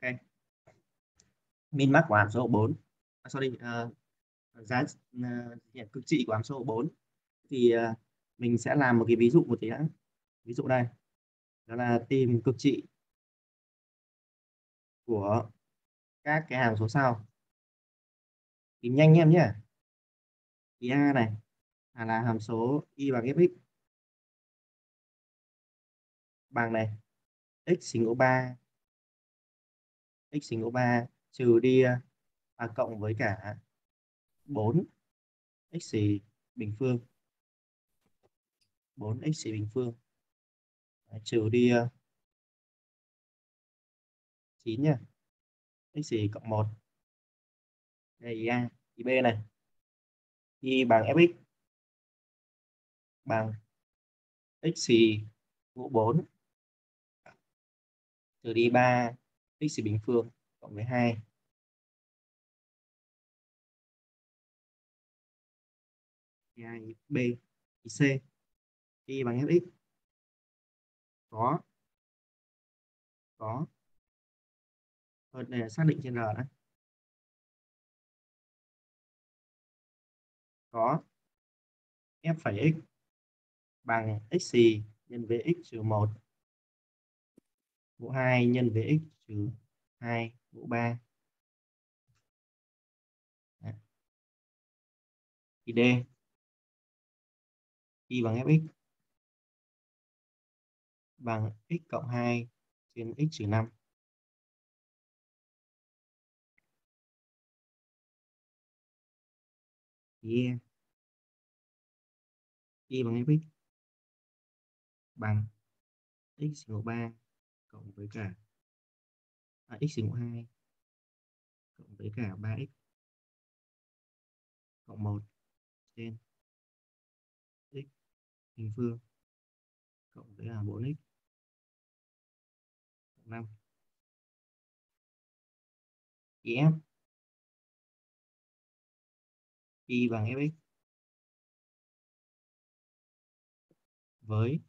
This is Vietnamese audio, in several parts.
ok. Min max của hàm số 4 à, sorry uh, giá uh, cực trị của hàm số 4 thì uh, mình sẽ làm một cái ví dụ một tí đã. Ví dụ đây. Đó là tìm cực trị của các cái hàm số sau. Tìm nhanh em nhé. Thì a này à là hàm số y bằng fx bằng này x sinh mũ 3 x sinh mũ 3 trừ đi à, cộng với cả 4 x bình phương. 4 x bình phương. Đấy, trừ đi à, 9 nha. X cộng 1 đây y a y b này. Y bằng fx. Bằng x mũ 4 trừ đi 3 x bình phương, cộng với 2 2 b c. Y bằng fx có. Có. Hơn này là xác định trên r đấy. Có. F phẩy x bằng x nhân với x trừ 1 mũ 2 nhân với x trừ 2 mũ 3 Đấy. thì D. Y bằng fx bằng x cộng 2 trên x trừ 5 yeah. y. Bằng fx bằng x mũ 3 cộng với cả à, x mũ 2 cộng với cả 3x cộng 1 trên x bình phương cộng với là 4x cộng 5 f y bằng fx với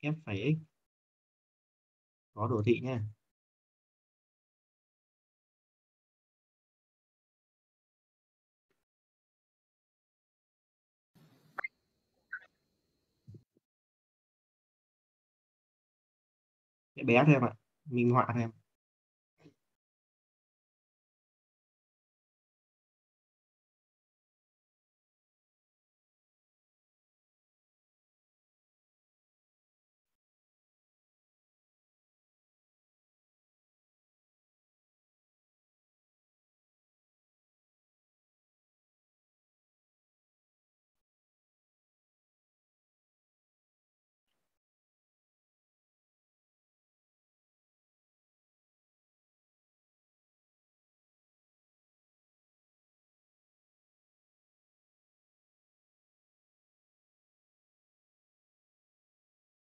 f phẩy x có đồ thị nha. Bé thôi em ạ minh họa thôi em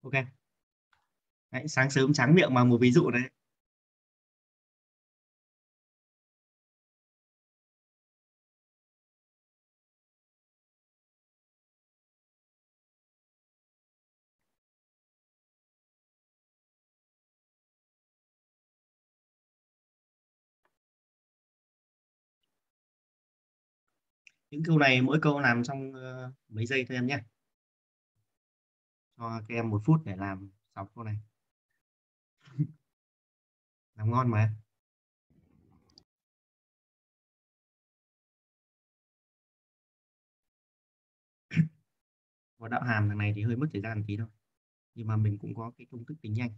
ok. Đấy, sáng sớm trắng miệng mà một ví dụ đấy. Những câu này mỗi câu làm trong uh, mấy giây thôi em nhé cho các em một phút để làm xong câu này. Làm ngon mà. Có đạo hàm thằng này thì hơi mất thời gian một tí thôi. Nhưng mà mình cũng có cái công thức tính nhanh.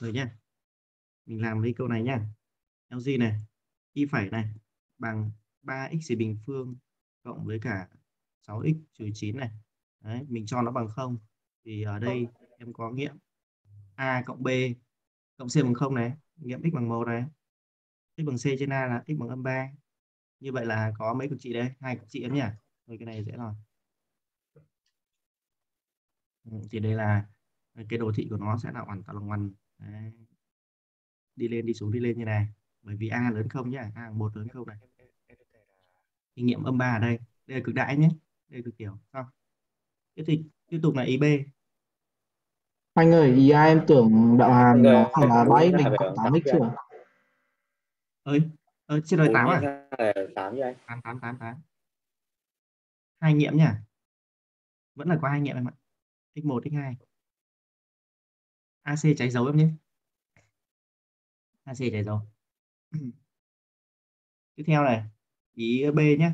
Rồi nhá. Mình làm với câu này nhá. LG này y phẩy này bằng 3x bình phương cộng với cả 6x trừ 9 này. Đấy, mình cho nó bằng 0 thì ở đây em có nghiệm A cộng B cộng C bằng 0 này nghiệm x bằng 1 này x bằng C trên A là x bằng âm 3 như vậy là có mấy cực trị đây? Hai cực trị em nhỉ rồi cái này dễ rồi. Ừ, thì đây là cái đồ thị của nó sẽ là hoàn toàn là ngoằn đi lên đi xuống đi lên như này. Bởi vì a lớn không nhá. A một lớn không này. Kinh nghiệm âm 3 ở đây. Đây là cực đại nhé. Đây là cực tiểu. Xong. Tiếp thì tiếp tục là ý b. Anh ơi ý a em tưởng đạo hàm nó phải là 7 mình cộng 8 x chưa? Ơi ơ trên đời 8 à? 8 như anh. 8 8 8 8 hai nghiệm nhá. Vẫn là có hai nghiệm em ạ. X1 x2 AC cháy dấu em nhé. AC cháy dấu. Tiếp theo này ý B nhé.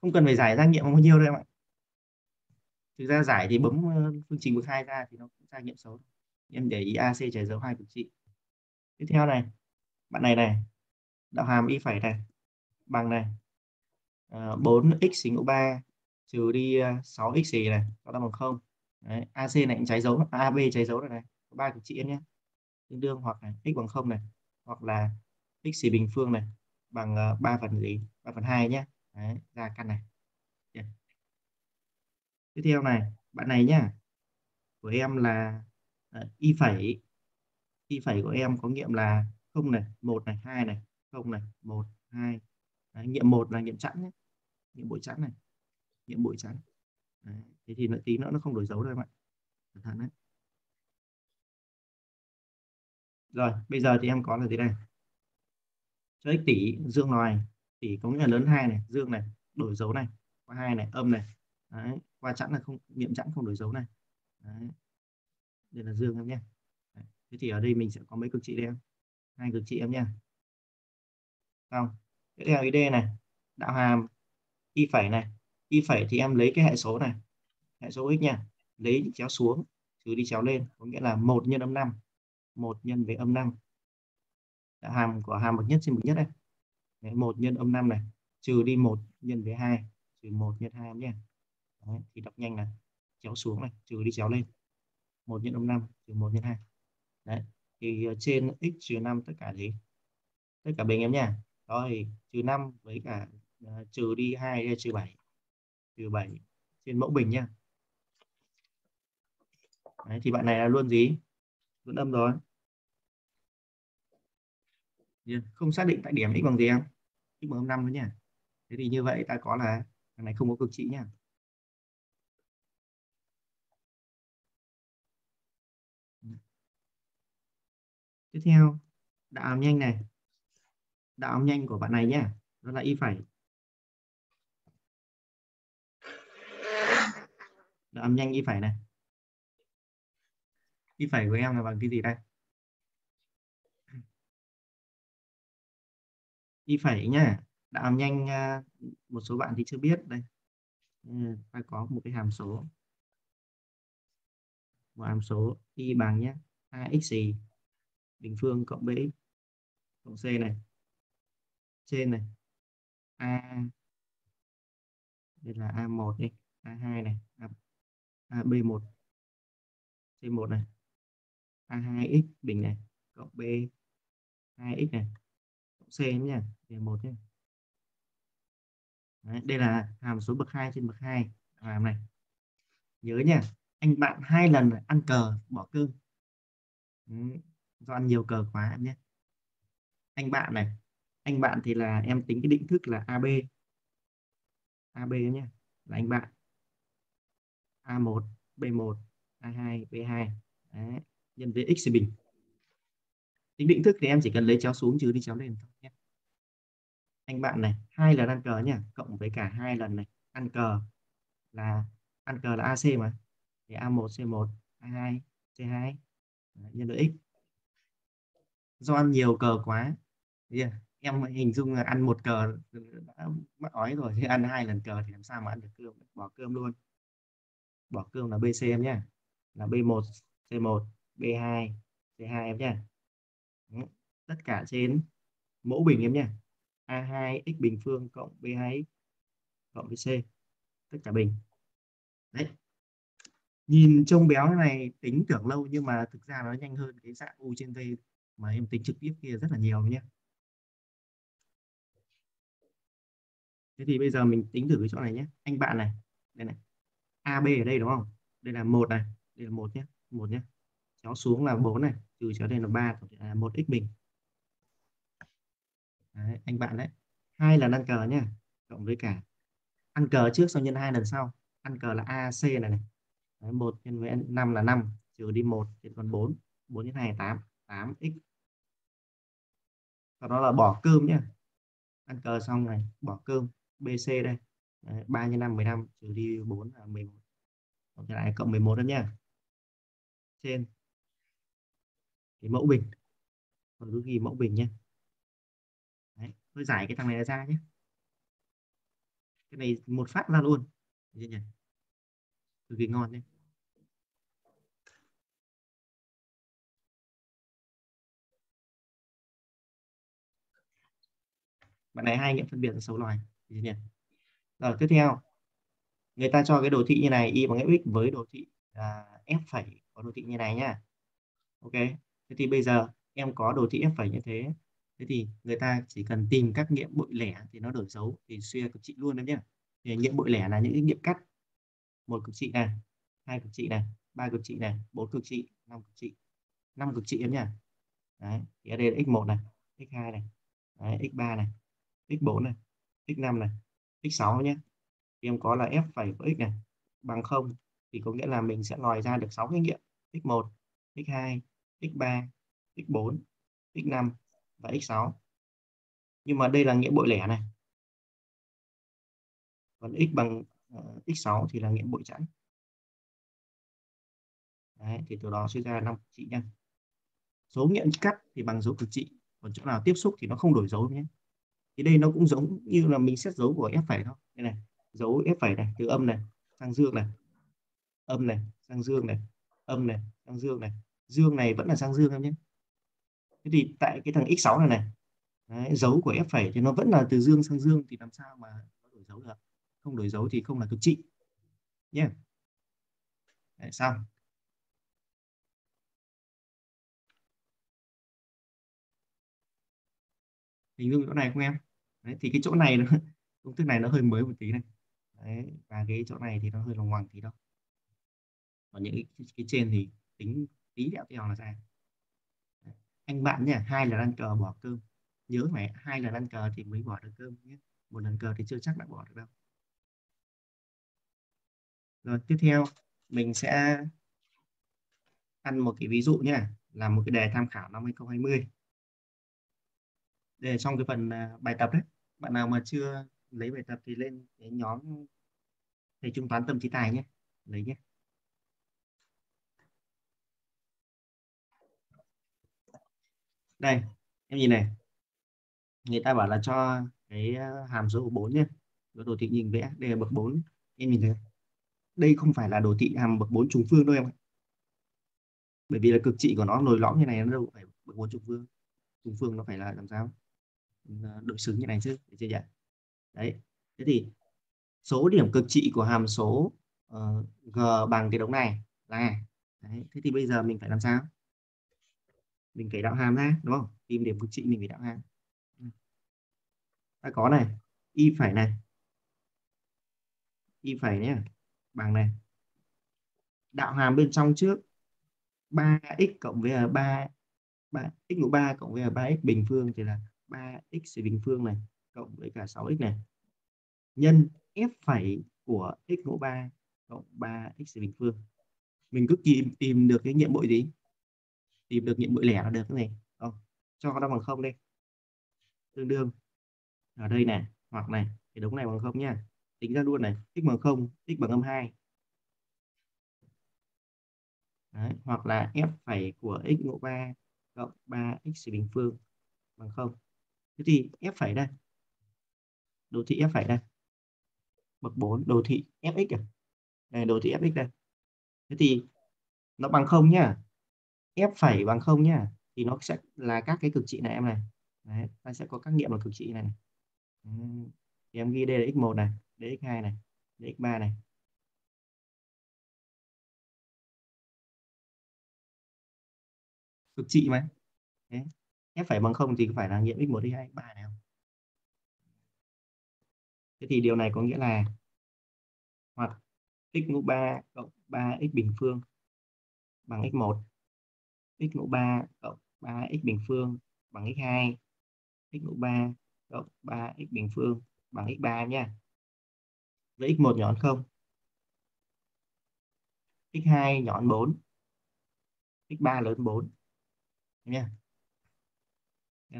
Không cần phải giải ra nghiệm bao nhiêu đâu em ạ. Thực ra giải thì bấm ờ, phương trình bậc hai ra thì nó cũng ra nghiệm số. Em để ý AC cháy dấu hai cực trị tiếp theo này bạn này này đạo hàm y phẩy này bằng này uh, 4x sinh mũ 3 trừ đi ờ, 6x xì này nó bằng 0 Đấy, AC này cũng cháy dấu AB cháy dấu rồi này có ba cực trị em nhé. Tương đương hoặc là x bằng 0 này hoặc là x xì bình phương này bằng ờ, 3 phần gì 3 phần 2 nhé. Đấy, ra căn này. Yeah. tiếp theo này bạn này nhá. Của em là uh, y phẩy y phẩy của em có nghiệm là không này một này hai này không này một hai. Đấy, nghiệm một là nghiệm chẵn nhé nghiệm bội chẵn này nghiệm bội chẵn đấy. thế thì nó tí nữa nó không đổi dấu đâu em ạ cẩn thận đấy rồi, bây giờ thì em có là thế này cho x tỷ, dương loài tỷ có nghĩa là lớn hai này, dương này, đổi dấu này, qua hai này, âm này đấy. qua chẵn là không, nghiệm chẵn không đổi dấu này đấy. đây là dương em nhé đấy. thế thì ở đây mình sẽ có mấy cực trị đây em hai cực trị em nhé xong, tiếp theo ý D này, đạo hàm, y phẩy này y phẩy thì em lấy cái hệ số này hệ số x nha. Lấy chéo xuống trừ đi chéo lên có nghĩa là một nhân âm 5 một nhân với âm 5 hàm của hàm bậc nhất trên bậc nhất đây. Đấy, 1 nhân âm 5 này trừ đi một nhân với 2 trừ một nhân 2 nhé. Đấy, thì đọc nhanh là chéo xuống này trừ đi chéo lên. Một nhân âm 5 trừ một nhân 2 Đấy. thì ờ, trên x trừ 5 tất cả gì? Tất cả bình em nha. Rồi trừ 5 với cả uh, trừ đi 2 trừ 7 trừ 7 trên mẫu bình nha Đấy, thì bạn này là luôn gì? Luôn âm rồi. Không xác định tại điểm x bằng gì em? X bằng 5 nữa nha thế thì như vậy ta có là thằng này không có cực trị nha tiếp theo đạo nhanh này. Đạo nhanh của bạn này nhé đó là y phẩy đạo nhanh y phẩy này. Y phẩy của em là bằng cái gì đây? Y phẩy nhá. Đạo nhanh à, một số bạn thì chưa biết đây. Ừ, phải có một cái hàm số. Một hàm số y bằng nhé a x gì bình phương cộng b cộng c này. Trên này. A đây là a1 đi. A2 này. A, à, B1 c1 này. A2x bình này cộng b 2x này. Cộng c nhé B1 nhé. Đấy, đây là hàm số bậc 2 trên bậc 2 hàm này. Nhớ nha anh bạn hai lần ăn cờ bỏ cơm Đấy, do ăn nhiều cờ quá em nhé. Anh bạn này anh bạn thì là em tính cái định thức là AB AB nhé là anh bạn. A1 B1 A2 B2 Đấy. nhân với x bình tính định thức thì em chỉ cần lấy chéo xuống trừ đi chéo lên thôi nhé. Anh bạn này hai lần ăn cờ nhá cộng với cả hai lần này. Ăn cờ là ăn cờ là AC mà. Thì A1 C1 A2 C2 Đấy, nhân với x. Do ăn nhiều cờ quá yeah em hình dung là ăn một cờ đã mất ói rồi thì ăn hai lần cờ thì làm sao mà ăn được cơm bỏ cơm luôn bỏ cương là BC em nhé là B1 C1 B2 C2 em nhé tất cả trên mẫu bình em nhé A2 x bình phương cộng B2 cộng với C. Tất cả bình. Đấy. Nhìn trông béo này, tính tưởng lâu nhưng mà thực ra nó nhanh hơn cái dạng u trên v mà em tính trực tiếp kia rất là nhiều nhé thế thì bây giờ mình tính thử cái chỗ này nhé anh bạn này, đây này. AB ở đây đúng không? Đây là một này đây là một nhé một nhé. Kéo xuống là 4 này trừ cho đây là 3 là 1 x bình. Đấy, anh bạn đấy. Hai lần ăn cờ nhé cộng với cả ăn cờ trước sau nhân hai lần sau. Ăn cờ là AC này này. Đấy, 1 nhân với 5 là 5 trừ đi 1 thì còn 4 4 nhân 2 là 8 8x sau đó là bỏ cơm nhé. Ăn cờ xong này bỏ cơm BC đây đấy, 3 x 5 15 trừ đi 4 là 11 Còn lại cộng 11 đó nhá. trên. Cái mẫu bình. Còn cứ ghi mẫu bình nhé. Đấy, tôi giải cái thằng này ra nhé. Cái này một phát ra luôn. Được nhỉ? Cực kỳ ngon nhé. Bạn này hai nghiệm phân biệt là xấu loài. Được nhỉ? Rồi tiếp theo. Người ta cho cái đồ thị như này y bằng fx với đồ thị à, f phẩy có đồ thị như này nhá. Ok thế thì bây giờ em có đồ thị f phẩy như thế. Thế thì người ta chỉ cần tìm các nghiệm bội lẻ thì nó đổi dấu thì suy cực trị luôn đấy nhá. Thì nghiệm bội lẻ là những cái nghiệm cắt. Một cực trị này hai cực trị này ba cực trị này bốn cực trị năm cực trị năm cực trị em nhá. Đấy thì ở đây là x1 này x2 này đấy, x3 này x4 này x5 này x6 nhé. Thì em có là f phẩy của x này bằng 0 thì có nghĩa là mình sẽ lòi ra được 6 cái nghiệm. X1 x2 x3 x4 x5 và x6 nhưng mà đây là nghĩa bội lẻ này. Còn x bằng ờ, uh, x6 thì là nghĩa bội chẵn. Đấy, thì từ đó suy ra 5 cực trị nha số nghiệm cắt thì bằng dấu cực trị còn chỗ nào tiếp xúc thì nó không đổi dấu nhé thì đây nó cũng giống như là mình xét dấu của f phẩy thôi. Đây này dấu f phẩy này từ âm này sang dương này. Âm này sang dương này. Âm này sang dương này. Dương này vẫn là sang dương em nhé. Thế thì tại cái thằng x6 này này đấy, dấu của f phẩy thì nó vẫn là từ dương sang dương thì làm sao mà nó đổi dấu được? Không đổi dấu thì không là cực trị. Nhé. Đấy, xong. Hình dung chỗ này không em? Đấy, thì cái chỗ này nó, công thức này nó hơi mới một tí này. Đấy, và cái chỗ này thì nó hơi lòng hoàng tí đâu còn những cái, cái trên thì tính tí đẹo tèo là ra anh bạn nhé hai lần ăn cờ bỏ cơm. Nhớ phải hai lần ăn cờ thì mới bỏ được cơm nhé. Một lần cờ thì chưa chắc đã bỏ được đâu. Rồi tiếp theo mình sẽ ăn một cái ví dụ nhé là một cái đề tham khảo năm 2020 để trong cái phần à, bài tập đấy bạn nào mà chưa lấy bài tập thì lên cái nhóm thầy trung toán tâm trí tài nhé. Lấy nhé. Đây, em nhìn này. Người ta bảo là cho cái ờ, hàm số 4 nhé. Đồ thị nhìn vẽ, đây là bậc 4 em nhìn thấy đây không phải là đồ thị hàm bậc 4 trùng phương đâu em bởi vì là cực trị của nó nồi lõm như này nó đâu phải bậc 4 trùng phương. Trùng phương nó phải là làm sao? Đối xứng như này chứ được chưa nhỉ? Đấy thế thì số điểm cực trị của hàm số uh, g bằng cái đống này là đấy. thế thì bây giờ mình phải làm sao? Mình phải đạo hàm ra đúng không? Tìm điểm cực trị mình phải đạo hàm. Ta có này y phải này. Y phải nhé bằng này. Đạo hàm bên trong trước 3x cộng với à, 3 3 x mũ 3 cộng với à, 3x bình phương thì là 3x bình phương này cộng với cả 6x này. Nhân f phẩy của x mũ 3 cộng 3x bình phương. Mình cứ tìm tìm được cái nhiệm bội gì? Tìm được nhiệm bội lẻ là được cái này. Không cho nó bằng không đi. tương đương. Ở đây này hoặc này cái đống này bằng không nha. Tính ra luôn này x bằng 0, x bằng âm 2 Đấy, hoặc là f phẩy của x mũ 3 cộng 3x bình phương bằng 0 thế thì f phẩy đây. Đồ thị f phẩy đây. Bậc 4 đồ thị fx à đây đồ thị fx đây. Thế thì nó bằng không nhá. F phẩy bằng không nhá. Thì nó sẽ là các cái cực trị này em này. Đấy, ta sẽ có các nghiệm là cực trị này, thì em ghi đây là x1 này đây x2 này đây x3 này. Cực trị mà. Đấy f phải bằng không thì phải là nghiệm x1 x2 x3 này không thế thì điều này có nghĩa là hoặc x mũ 3 cộng 3x bình phương bằng x1 x mũ 3 cộng 3x bình phương bằng x2 x mũ 3 cộng 3x bình phương bằng x3 nha. Với x1 nhỏ hơn 0. x2 nhỏ hơn 4. x3 lớn 4. Nha. Ừ.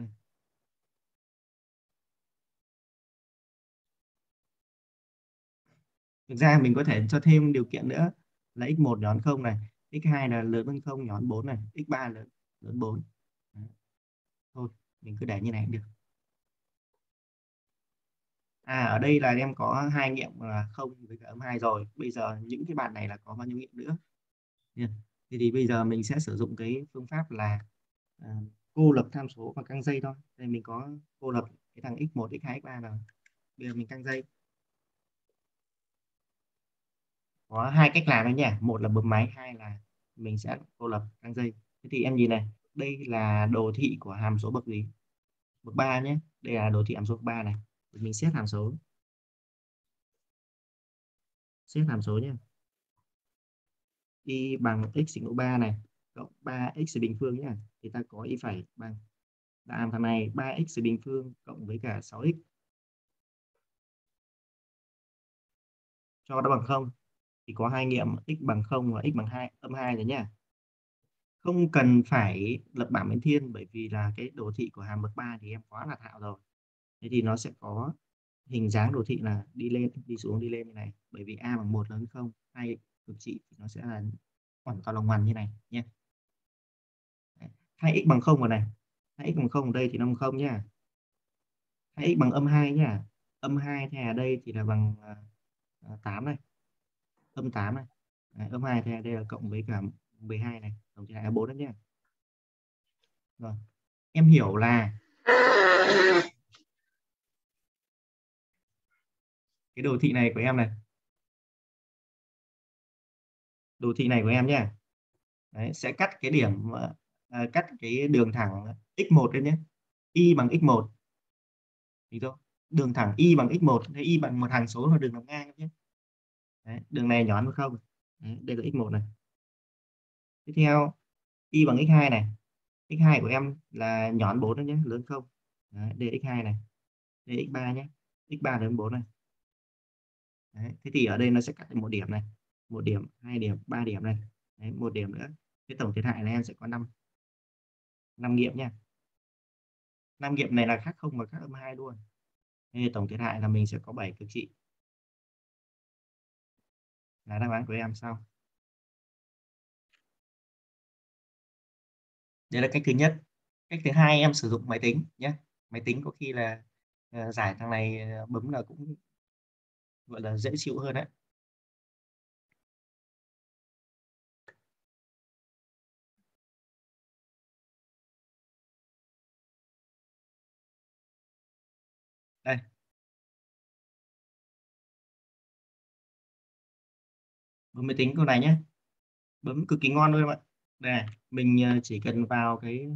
Thực ra mình có thể cho thêm điều kiện nữa là x1 nhỏ hơn 0 này, x2 là lớn hơn 0 nhỏ hơn 4 này, x3 lớn lớn 4. Thôi, mình cứ để như này cũng được. À ở đây là em có hai nghiệm là không với cả âm hai rồi. Bây giờ những cái bạn này là có bao nhiêu nghiệm nữa? Yeah. thì, thì bây giờ mình sẽ sử dụng cái phương pháp là uh, cô lập tham số và căng dây thôi. Đây mình có cô lập cái thằng x1 x2 x3 rồi bây giờ mình căng dây. Có hai cách làm đấy nhỉ. Một là bấm máy, hai là mình sẽ cô lập căng dây. Thế thì em nhìn này, đây là đồ thị của hàm số bậc gì? Bậc 3 nhé. Đây là đồ thị hàm số bậc 3 này. Mình xét hàm số. Xét hàm số nhé. Y bằng x mũ 3 này, cộng 3x bình phương nhé thì ta có y phải bằng làm thằng này 3x bình phương cộng với cả 6x cho nó bằng 0 thì có hai nghiệm x bằng 0 và x bằng 2 âm 2 rồi nhá. Không cần phải lập bảng biến thiên bởi vì là cái đồ thị của hàm bậc 3 thì em quá là thạo rồi. Thế thì nó sẽ có hình dáng đồ thị là đi lên đi xuống đi lên như này. Bởi vì a bằng 1 lớn hơn 0, hai cực trị thì nó sẽ là khoảng to lòng ngoằn như này nhé 2x bằng 0 vào này. 2x bằng 0 ở đây thì nó bằng 0 nhá 2x bằng âm 2 nhá. Âm 2 thì ở đây thì là bằng à, à, 8 này. Âm 8 này. Đấy, âm 2 thì ở đây là cộng với cả 12 này. Tổng chia là 4 đấy nhá. Rồi em hiểu là cái đồ thị này của em này. Đồ thị này của em nhé Đấy, sẽ cắt cái điểm à, cắt cái đường thẳng x1 đấy nhé. Y bằng x1 thì thôi đường thẳng y bằng x1 thì y bằng một hàng số là đường nằm ngang nhé. Đấy, đường này nhỏ hơn không? Đấy, đây là x1 này. Tiếp theo y bằng x2 này. X2 của em là nhỏ hơn 4 đó nhé lớn không? Đấy, đây x2 này. Đây x3 nhé. X3 lớn 4 này. Đấy. thế thì ở đây nó sẽ cắt một điểm này. Một điểm hai điểm ba điểm này. Đấy, một điểm nữa. Cái tổng thiệt hại là em sẽ có 5 năm nghiệm nha. Năm nghiệm này là khác không và khác âm hai luôn. Nên tổng thiệt hại là mình sẽ có 7 cực trị. Là đáp án của em sau. Đây là cách thứ nhất. Cách thứ hai em sử dụng máy tính nhé. Máy tính có khi là ờ, giải thằng này ờ, bấm là cũng, gọi là, dễ chịu hơn đấy. Đây. Bấm máy tính câu này nhé. Bấm cực kỳ ngon luôn em ạ. Đây này, mình ờ, chỉ cần vào cái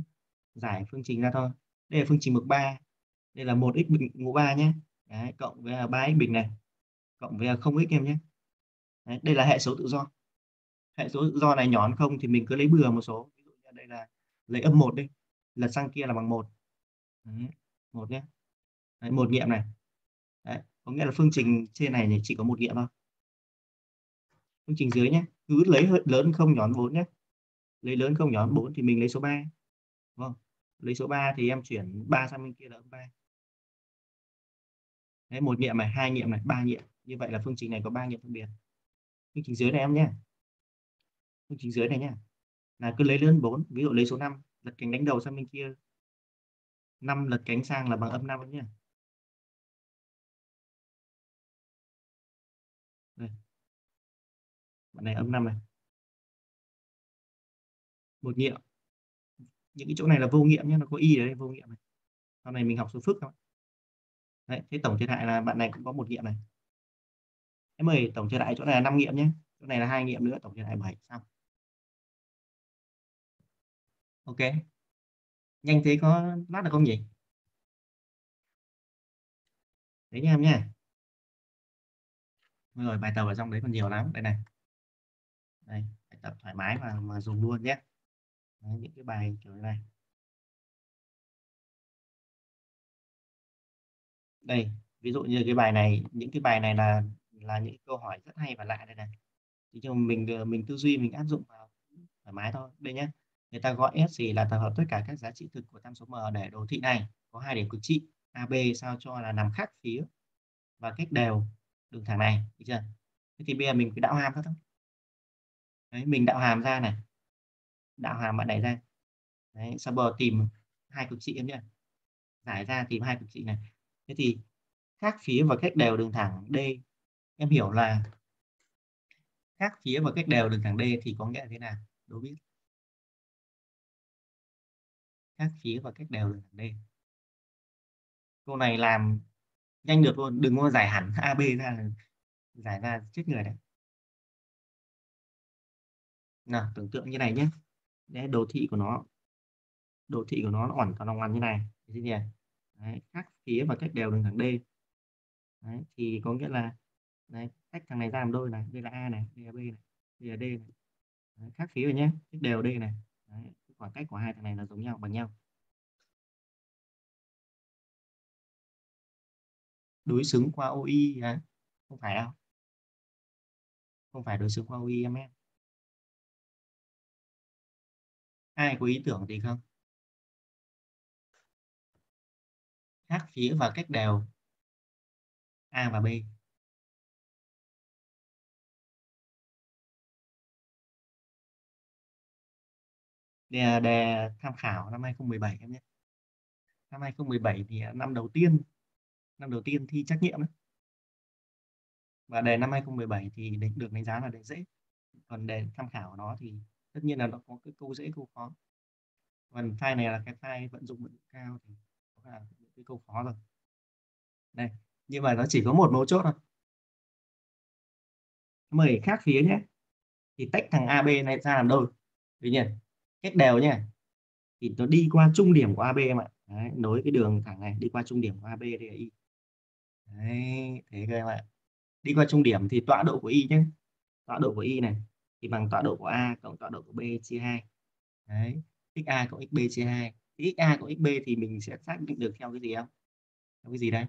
giải phương trình ra thôi. Đây là phương trình bậc 3 đây là một x bình mũ 3 nhé. Đấy, cộng với 3x bình này cộng với 0x em nhé. Đấy, đây là hệ số tự do. Hệ số tự do này nhỏ hơn không thì mình cứ lấy bừa một số. Ví dụ như đây là lấy âm một đi lật sang kia là bằng một. Một nhé. Đấy, một nghiệm này. Đấy, có nghĩa là phương trình trên này chỉ có một nghiệm thôi. Phương trình dưới nhé cứ lấy lớn không nhón 4 nhé. Lấy lớn không nhón 4 thì mình lấy số 3 đúng không? Lấy số 3 thì em chuyển 3 sang bên kia là âm 3 Đấy, một nghiệm này hai nghiệm này ba nghiệm. Như vậy là phương trình này có ba nghiệm phân biệt. Phương trình dưới này em nhé. Phương trình dưới này nhé. Là cứ lấy lớn 4 ví dụ lấy số 5 lật cánh đánh đầu sang bên kia. 5 lật cánh sang là bằng âm 5 nhé. Đây. Bạn này âm 5 này. Một nghiệm. Những cái chỗ này là vô nghiệm nhé, nó có y ở đây, vô nghiệm này. Sau này mình học số phức thôi. Đấy, thế tổng thiệt hại là bạn này cũng có một nghiệm này. Em ơi, tổng thiệt hại chỗ này là 5 nghiệm nhé. Chỗ này là hai nghiệm nữa, tổng thiệt hại 7 xong. Ok. Nhanh thế có lát được không nhỉ? Đấy nha em nha rồi bài tập ở trong đấy còn nhiều lắm. Đây này. Đây bài tập thoải mái mà mà dùng luôn nhé. Đấy, những cái bài kiểu như này. Đây ví dụ như cái bài này những cái bài này là là những câu hỏi rất hay và lạ đây này. Thì cho mình ờ, mình tư duy mình áp dụng vào thoải mái thôi. Đây nhé người ta gọi S gì là tập hợp tất cả các giá trị thực của tham số M để đồ thị này có hai điểm cực trị. AB sao cho là nằm khác phía và cách đều đường thẳng này, được chưa? Thế thì bây giờ mình cứ đạo hàm thôi đấy, mình đạo hàm ra này. Đạo hàm bạn đẩy ra. Đấy, sau bờ tìm hai cực trị em nhé giải ra tìm hai cực trị này. Thế thì khác phía và cách đều đường thẳng D. Em hiểu là khác phía và cách đều đường thẳng D thì có nghĩa là thế nào? Đố biết. Khác phía và cách đều đường thẳng D. Câu này làm nhanh được luôn đừng có giải hẳn AB ra giải ra chết người đấy. Nào tưởng tượng như này nhé. Đấy đồ thị của nó đồ thị của nó nó ẩn toàn lòng ngoằn như này. Thế gì à? đấy, các phía và cách đều đường thẳng D. Đấy, thì có nghĩa là đấy, cách thằng này ra làm đôi này đây là A này đây là B này đây là D này. Đấy, các phía rồi nhé cách đều D này. Đấy, khoảng cách của hai thằng này là giống nhau bằng nhau. Đối xứng qua OI hả? Không phải đâu. Không phải đối xứng qua OI em em. Ai có ý tưởng gì không? Khác phía và cách đều A và B. Đây là đề tham khảo năm 2017 em nhé. Năm 2017 thì năm đầu tiên năm đầu tiên thi trắc nghiệm ấy. và đề năm 2017 thì được đánh giá là đề dễ. Còn đề tham khảo của nó thì tất nhiên là nó có cái câu dễ câu khó. Còn file này là cái file vận dụng vận dụng cao thì có là cái câu khó rồi. Đây nhưng mà nó chỉ có một mấu chốt thôi. Mời khác phía nhé. Thì tách thằng AB này ra làm đôi. Tuy nhiên cách đều nhé. Thì nó đi qua trung điểm của AB em ạ. Đấy, nối cái đường thẳng này đi qua trung điểm của AB đây là Y. Đấy, thế các em ạ. Đi qua trung điểm thì tọa độ của y nhé. Tọa độ của y này thì bằng tọa độ của A cộng tọa độ của B chia 2. Đấy, XA cộng XB chia 2. Thì XA cộng XB thì mình sẽ xác định được theo cái gì không? Theo cái gì đây?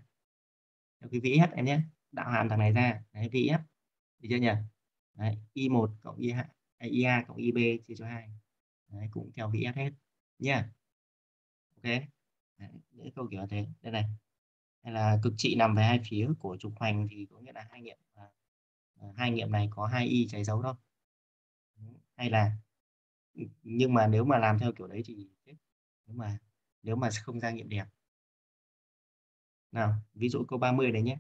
Theo cái VS em nhé. Đạo hàm thằng này ra. Đấy, VS. Được chưa nhỉ? Đấy, Y1 cộng Y2, IA cộng IB chia cho 2. Đấy, cũng theo VS hết. Nha. Ok. Đấy, câu kiểu thế. Đây này hay là cực trị nằm về hai phía, của trục hoành thì có nghĩa là hai nghiệm à, à, hai nghiệm này có hai y trái dấu đâu. Hay là, nhưng mà nếu mà làm theo kiểu đấy thì nếu mà nếu mà không ra nghiệm đẹp. Nào, ví dụ câu 30 đấy nhé.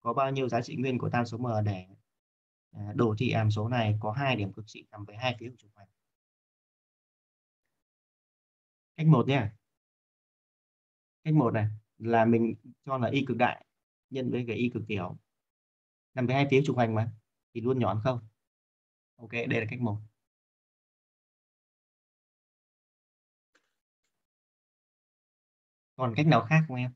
Có bao nhiêu giá trị nguyên của tam số m để à, đồ thị hàm số này có hai điểm cực trị nằm về hai phía của trục hoành? Cách một nhé. Cách một này là mình cho là y cực đại nhân với cái y cực tiểu nằm với hai phía trục hoành mà, thì luôn nhỏ hơn không. Ok, đây là cách một. Còn cách nào khác không em?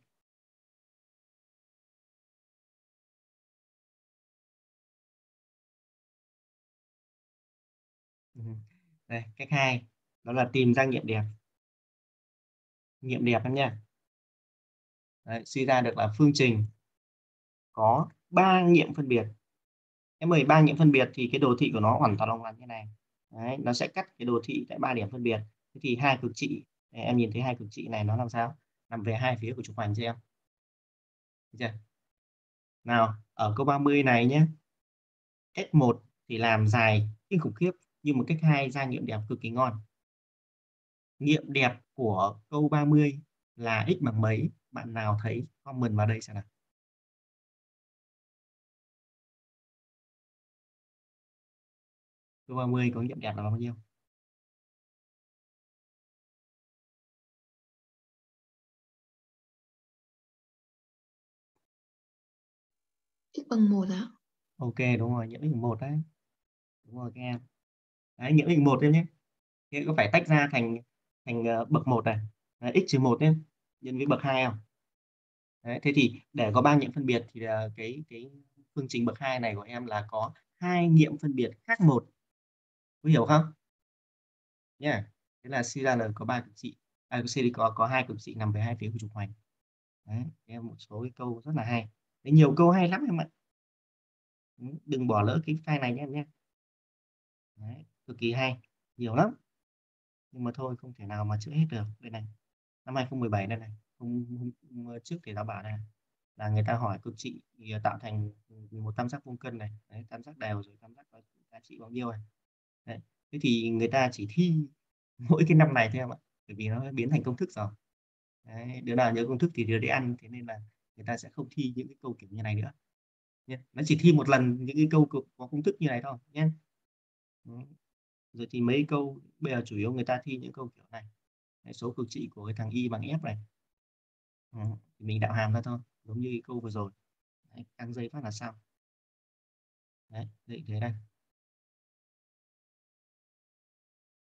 Ừ, đây, cách hai, đó là tìm ra nghiệm đẹp. Nghiệm đẹp em nha Đấy, suy ra được là phương trình có ba nghiệm phân biệt. Cái 13 nghiệm phân biệt thì cái đồ thị của nó hoàn toàn đồng là như này. Đấy, nó sẽ cắt cái đồ thị tại ba điểm phân biệt. Thế thì hai cực trị em nhìn thấy hai cực trị này nó làm sao? Nằm về hai phía của trục hoành cho em. Chưa? nào ở câu 30 này nhé. Cách 1 thì làm dài kinh khủng khiếp nhưng mà cách hai ra nghiệm đẹp cực kỳ ngon. Nghiệm đẹp của câu 30 là x bằng mấy? bạn nào thấy comment vào đây xem nào số 30 có nghiệm đẹp là bao nhiêu x bằng 1 ạ. Ok đúng rồi, nhiễm x bằng 1 đấy. Đúng rồi các em. Đấy nhiễm x bằng 1 thêm nhé. Thế có phải tách ra thành thành ờ, bậc 1 này. X trừ 1 thêm nhân với bậc hai không? Đấy, thế thì để có ba nghiệm phân biệt thì là cái cái phương trình bậc hai này của em là có hai nghiệm phân biệt khác một. Có hiểu không? Nhá. Yeah. Thế là suy ra là có ba cực trị. À, C có có hai cực trị nằm về hai phía của trục hoành. Đấy, em một số cái câu rất là hay. Đấy, nhiều câu hay lắm em ạ. Đừng bỏ lỡ cái file này nhé em nhé. Đấy, cực kỳ hay, nhiều lắm. Nhưng mà thôi không thể nào mà chữa hết được. Đây này, năm 2017 đây này, hôm, hôm, ờ, trước thì đã bảo này là người ta hỏi cực trị ờ, tạo thành ừ, một tam giác vuông cân này, đấy, tam giác đều rồi tam giác có giá trị bao nhiêu này. Đấy. Thế thì người ta chỉ thi mỗi cái năm này thôi em ạ, bởi vì nó biến thành công thức rồi. Đấy, đứa nào nhớ công thức thì đứa đấy ăn, thế nên là người ta sẽ không thi những cái câu kiểu như này nữa. Nhé. Nó chỉ thi một lần những cái câu có công thức như này thôi nhé. Rồi thì mấy câu bây giờ chủ yếu người ta thi những câu kiểu này. Đấy, số cực trị của cái thằng y bằng f này. Ừ, thì mình đạo hàm ra thôi, giống như câu vừa rồi. Đấy, căng dây phát là sao? Đấy, định thế đây.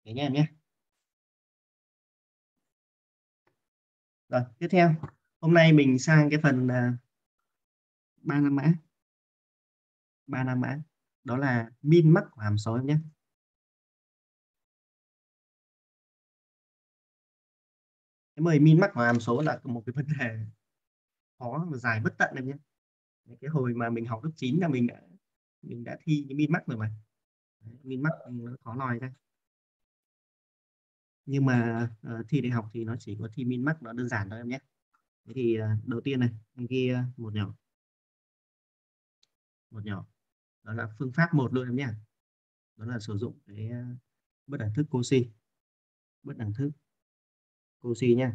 Thế nhé em nhé. Rồi, tiếp theo. Hôm nay mình sang cái phần uh, ba năm mã. ba năm mã. Đó là min mắc của hàm số em nhé. Cái mời min mắc của hàm số là một cái vấn đề khó và dài bất tận em nhé. Cái hồi mà mình học lớp 9 là mình đã mình đã thi cái min mắc rồi mà. min mắc nó khó lòi ra. Nhưng mà uh, thi đại học thì nó chỉ có thi min mắc nó đơn giản thôi em nhé. Thế thì uh, đầu tiên này em ghi uh, một nhỏ. Một nhỏ. Đó là phương pháp một luôn em nhé. Đó là sử dụng cái uh, bất đẳng thức Cauchy. Bất đẳng thức cosi nhé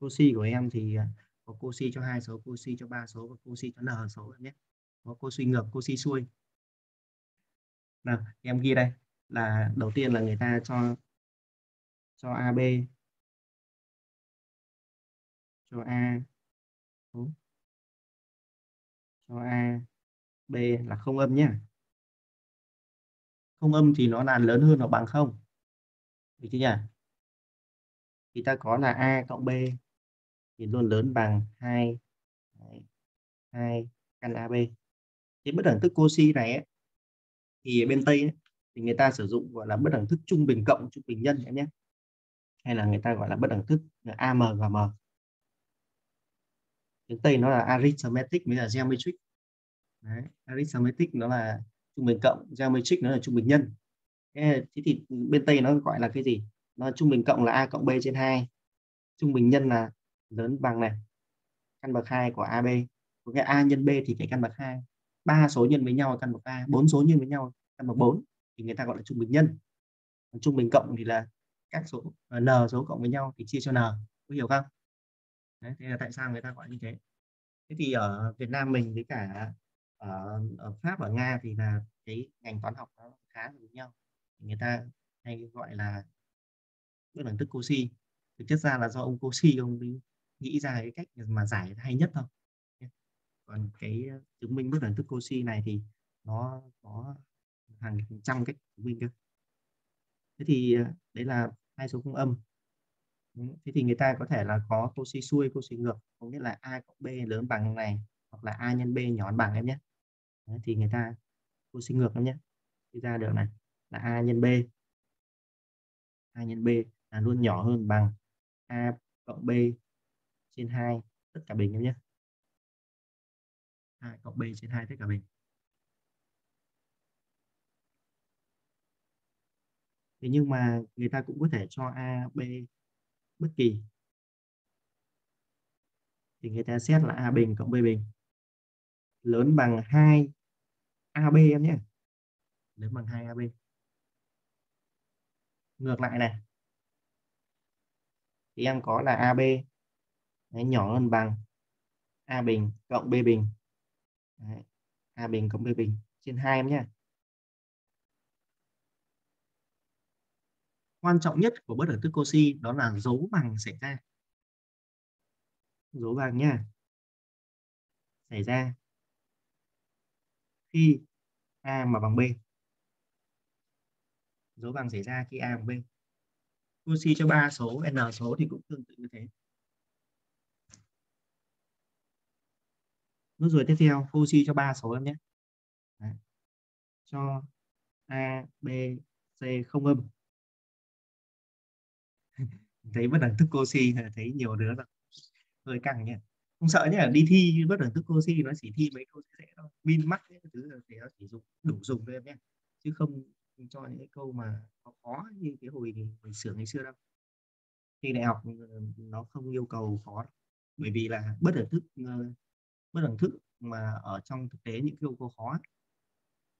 cosi của em thì à, có cosi cho hai số cosi cho ba số và cosi cho n số em nhé. Có cosi ngược cosi xuôi. Nào, em ghi đây. Là đầu tiên là người ta cho cho AB cho A. Cho A, B là không âm nhé không âm thì nó là lớn hơn hoặc bằng không. Được chưa nhỉ? Thì ta có là A cộng B. Thì luôn lớn bằng 2 2 căn AB cái bất đẳng thức Cauchy này ấy, thì bên Tây ấy, thì người ta sử dụng gọi là bất đẳng thức trung bình cộng trung bình nhân em nhé. Hay là người ta gọi là bất đẳng thức AMGM tiếng Tây nó là arithmetic mới là geometric. Đấy, arithmetic nó là trung bình cộng geometric nó là trung bình nhân. Thế thì bên Tây nó gọi là cái gì? Nó trung bình cộng là a cộng b trên 2 trung bình nhân là lớn bằng này căn bậc 2 của AB có cái a nhân b thì cái căn bậc 2 ba số nhân với nhau căn bậc 3 bốn số nhân với nhau căn bậc 4 thì người ta gọi là trung bình nhân. Trung bình cộng thì là các số à, n số cộng với nhau thì chia cho n. Có hiểu không? Đấy, thế là tại sao người ta gọi như thế? Thế thì ở Việt Nam mình với cả ở, ở Pháp ở Nga thì là cái ngành toán học nó khá giống nhau. Người ta hay gọi là tức đẳng thức Cauchy thực chất ra là do ông Cauchy ông nghĩ ra cái cách mà giải hay nhất thôi. Còn cái ờ, chứng minh bất đẳng thức Cauchy này thì nó có hàng trăm cách chứng minh cơ. Thế thì ờ, đấy là hai số không âm. Thế thì người ta có thể là có cosi xuôi cosi ngược có nghĩa là a cộng b lớn bằng này hoặc là a nhân b nhỏ hơn bằng em nhé. Đấy, thì người ta cosi ngược em nhé. Thì ra được này là a nhân b. A nhân b là luôn nhỏ hơn bằng a cộng b trên 2 tất cả bình em nhé. A cộng b trên 2 tất cả bình. Thế nhưng mà người ta cũng có thể cho a, b bất kỳ. Thì người ta xét là a bình cộng b bình. Lớn bằng 2 ab em nhé. Lớn bằng 2 ab ngược lại này thì em có là ab Đấy, nhỏ hơn bằng. A bình cộng b bình. Đấy, a bình cộng b bình. Trên 2 em nhé quan trọng nhất của bất đẳng thức Cauchy đó là dấu bằng xảy ra. Dấu bằng nha xảy ra khi a mà bằng b. Dấu bằng xảy ra khi a bằng b oxy cho ba số, n số thì cũng tương tự như thế. Nút ruồi tiếp theo oxy cho ba số em nhé. Đấy. cho a, b, c không âm. Thấy bất đẳng thức Cauchy thấy nhiều đứa rồi hơi căng nhỉ. Không sợ nhé, đi thi bất đẳng thức oxy nó chỉ thi mấy câu dễ thôi. Min mắc cái thứ thì nó chỉ dùng, đủ dùng thôi em nhé. Chứ không cho những cái câu mà khó, khó như cái hồi mình sửa ngày xưa đâu. Thi đại học ờ, nó không yêu cầu khó bởi vì là bất đẳng thức ờ, bất đẳng thức mà ở trong thực tế những câu câu khó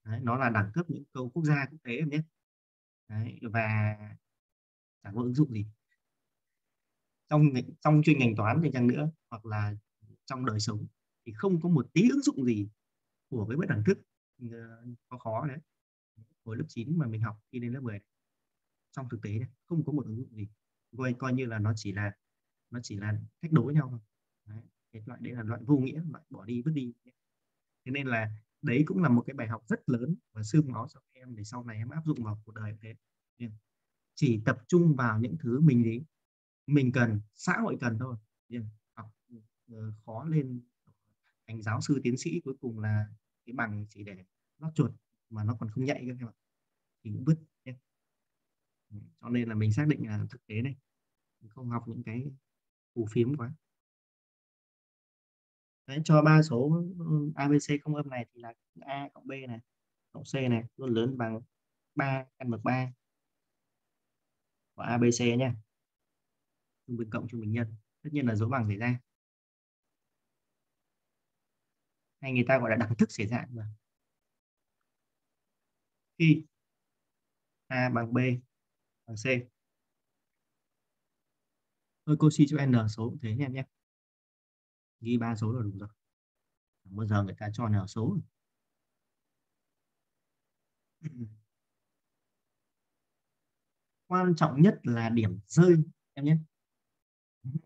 Đấy, nó là đẳng cấp những câu quốc gia quốc tế em nhé. Đấy, và chẳng có ứng dụng gì. Trong trong chuyên ngành toán thì chăng nữa hoặc là trong đời sống thì không có một tí ứng dụng gì của cái bất đẳng thức ờ, có khó đấy hồi lớp 9 mà mình học khi đến lớp 10 trong thực tế này, không có một ứng dụng gì. Coi coi như là nó chỉ là nó chỉ là thách đố nhau thôi. Đấy. cái loại đấy là loại vô nghĩa loại bỏ đi vứt đi. Thế nên là đấy cũng là một cái bài học rất lớn và xương máu cho em để sau này em áp dụng vào cuộc đời thế. Chỉ tập trung vào những thứ mình gì mình cần xã hội cần thôi. Học ờ, khó lên. Thành giáo sư tiến sĩ cuối cùng là cái bằng chỉ để lót chuột mà nó còn không nhạy các em ạ, thì cũng vứt nhé cho nên là mình xác định là thực tế này mình không học những cái phù phiếm quá. Đấy, cho ba số ABC không âm này thì là A cộng B này cộng C này luôn lớn bằng 3 căn bậc 3 của ABC nhé trung bình cộng trung bình nhân tất nhiên là dấu bằng xảy ra. Hay người ta gọi là đẳng thức xảy ra mà khi A bằng B bằng C. Thôi cô xin cho n số thế nha em nhé. Ghi ba số là đủ rồi. Bao giờ người ta cho n số. Quan trọng nhất là điểm rơi em nhé.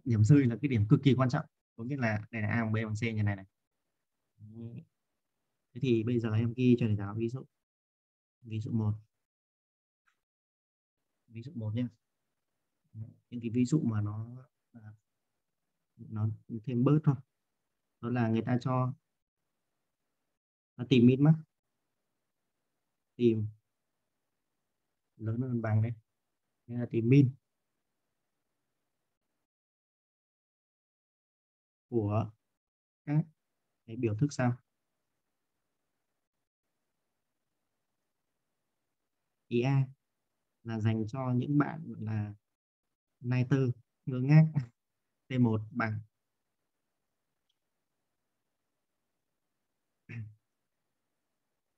Điểm rơi là cái điểm cực kỳ quan trọng. Có nghĩa là đây là a bằng b bằng c như này này. Thế thì bây giờ em ghi cho thầy giáo ví dụ ví dụ một. Ví dụ một nhé. Những cái ví dụ mà nó à, nó thêm bớt thôi. Đó là người ta cho, nó tìm min max tìm. Lớn hơn bằng đấy. Nên là tìm min. Của các cái biểu thức sau. Ý A là dành cho những bạn là nai tư ngơ ngác. T1 bằng.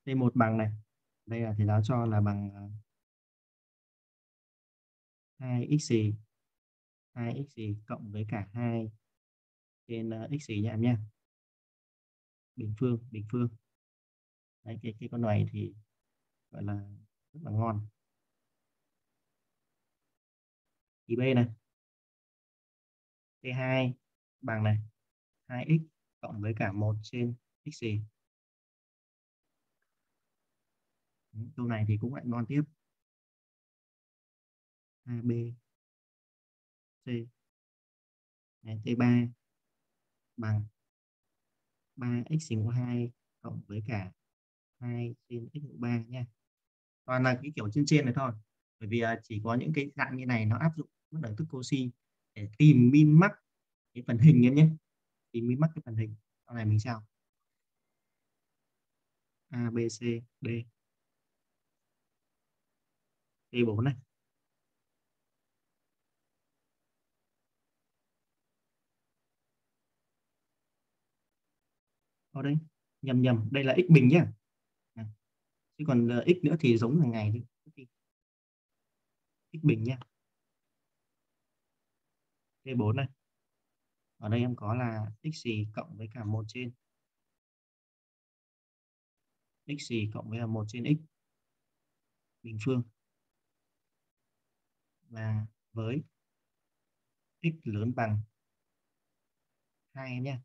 T1 bằng này. Đây là thầy giáo cho là bằng 2x gì 2x gì cộng với cả 2 trên à, x gì nha em nha. Bình phương bình phương. Đấy, cái cái con này thì, gọi là rất là ngon. Thì b này. T2 bằng này. 2x cộng với cả 1 trên x gì? Câu này thì cũng lại ngon tiếp. Ab c. T3 bằng 3x mũ 2 cộng với cả 2 trên x mũ 3 nha. Toàn là cái kiểu trên trên này thôi. Bởi vì à, chỉ có những cái dạng như này nó áp dụng bất đẳng thức Cauchy để tìm min max cái phần hình em nhé. Tìm min max cái phần hình. Sau này mình sao? A, B, C, D. T4 này. ở đây nhầm nhầm đây là x bình nhé chứ còn ờ, x nữa thì giống hàng ngày đi x bình nha. T4 này. Ở đây em có là x gì cộng với cả một trên? X gì cộng với là một trên x? Bình phương. Và với x lớn bằng hai nhé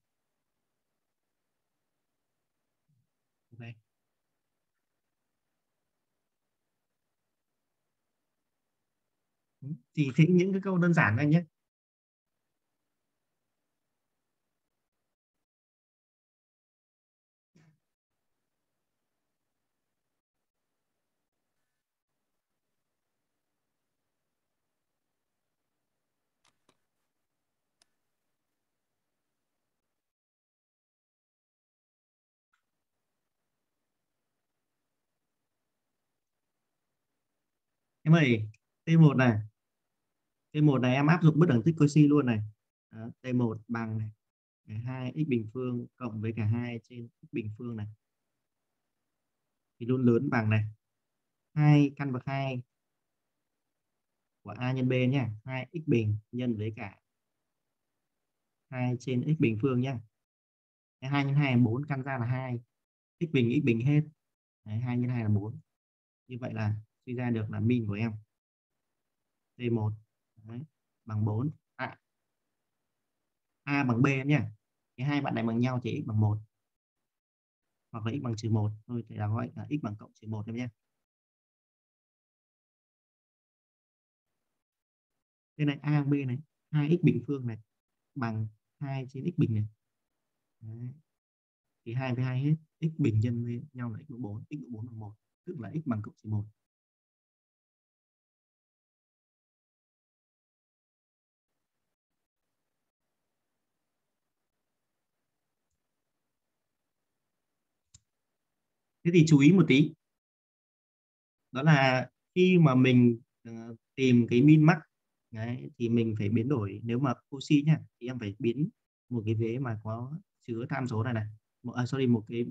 chỉ thấy những cái câu đơn giản anh nhé. Em ơi T1 này. T1 này em áp dụng bất đẳng tích Cauchy luôn này. Đó, T1 bằng này 2 x bình phương cộng với cả 2 trên x bình phương này. Thì luôn lớn bằng này. 2 căn bậc 2 của a nhân b nhé 2 x bình nhân với cả 2 trên x bình phương nhé 2 nhân 2 là 4 căn ra là 2 x bình x bình hết. Đấy, 2 nhân 2 là 4 như vậy là suy ra được là min của em. T1 Đấy, bằng 4 à, A bằng B em nhé cái hai bạn này bằng nhau thì x bằng 1 hoặc là x bằng trừ 1 thôi thì là gọi là x bằng cộng trừ 1 em nhé cái này A B này 2x bình phương này bằng 2 trên x bình này. Đấy. thì 2 với 2 hết x bình nhân với nhau là x bằng 4 x bằng 4 bằng 1 tức là x bằng cộng trừ 1 thế thì chú ý một tí. Đó là khi mà mình uh, tìm cái min max đấy, thì mình phải biến đổi. Nếu mà oxy nhá thì em phải biến một cái vế mà có chứa tham số này này. Một à, sorry một cái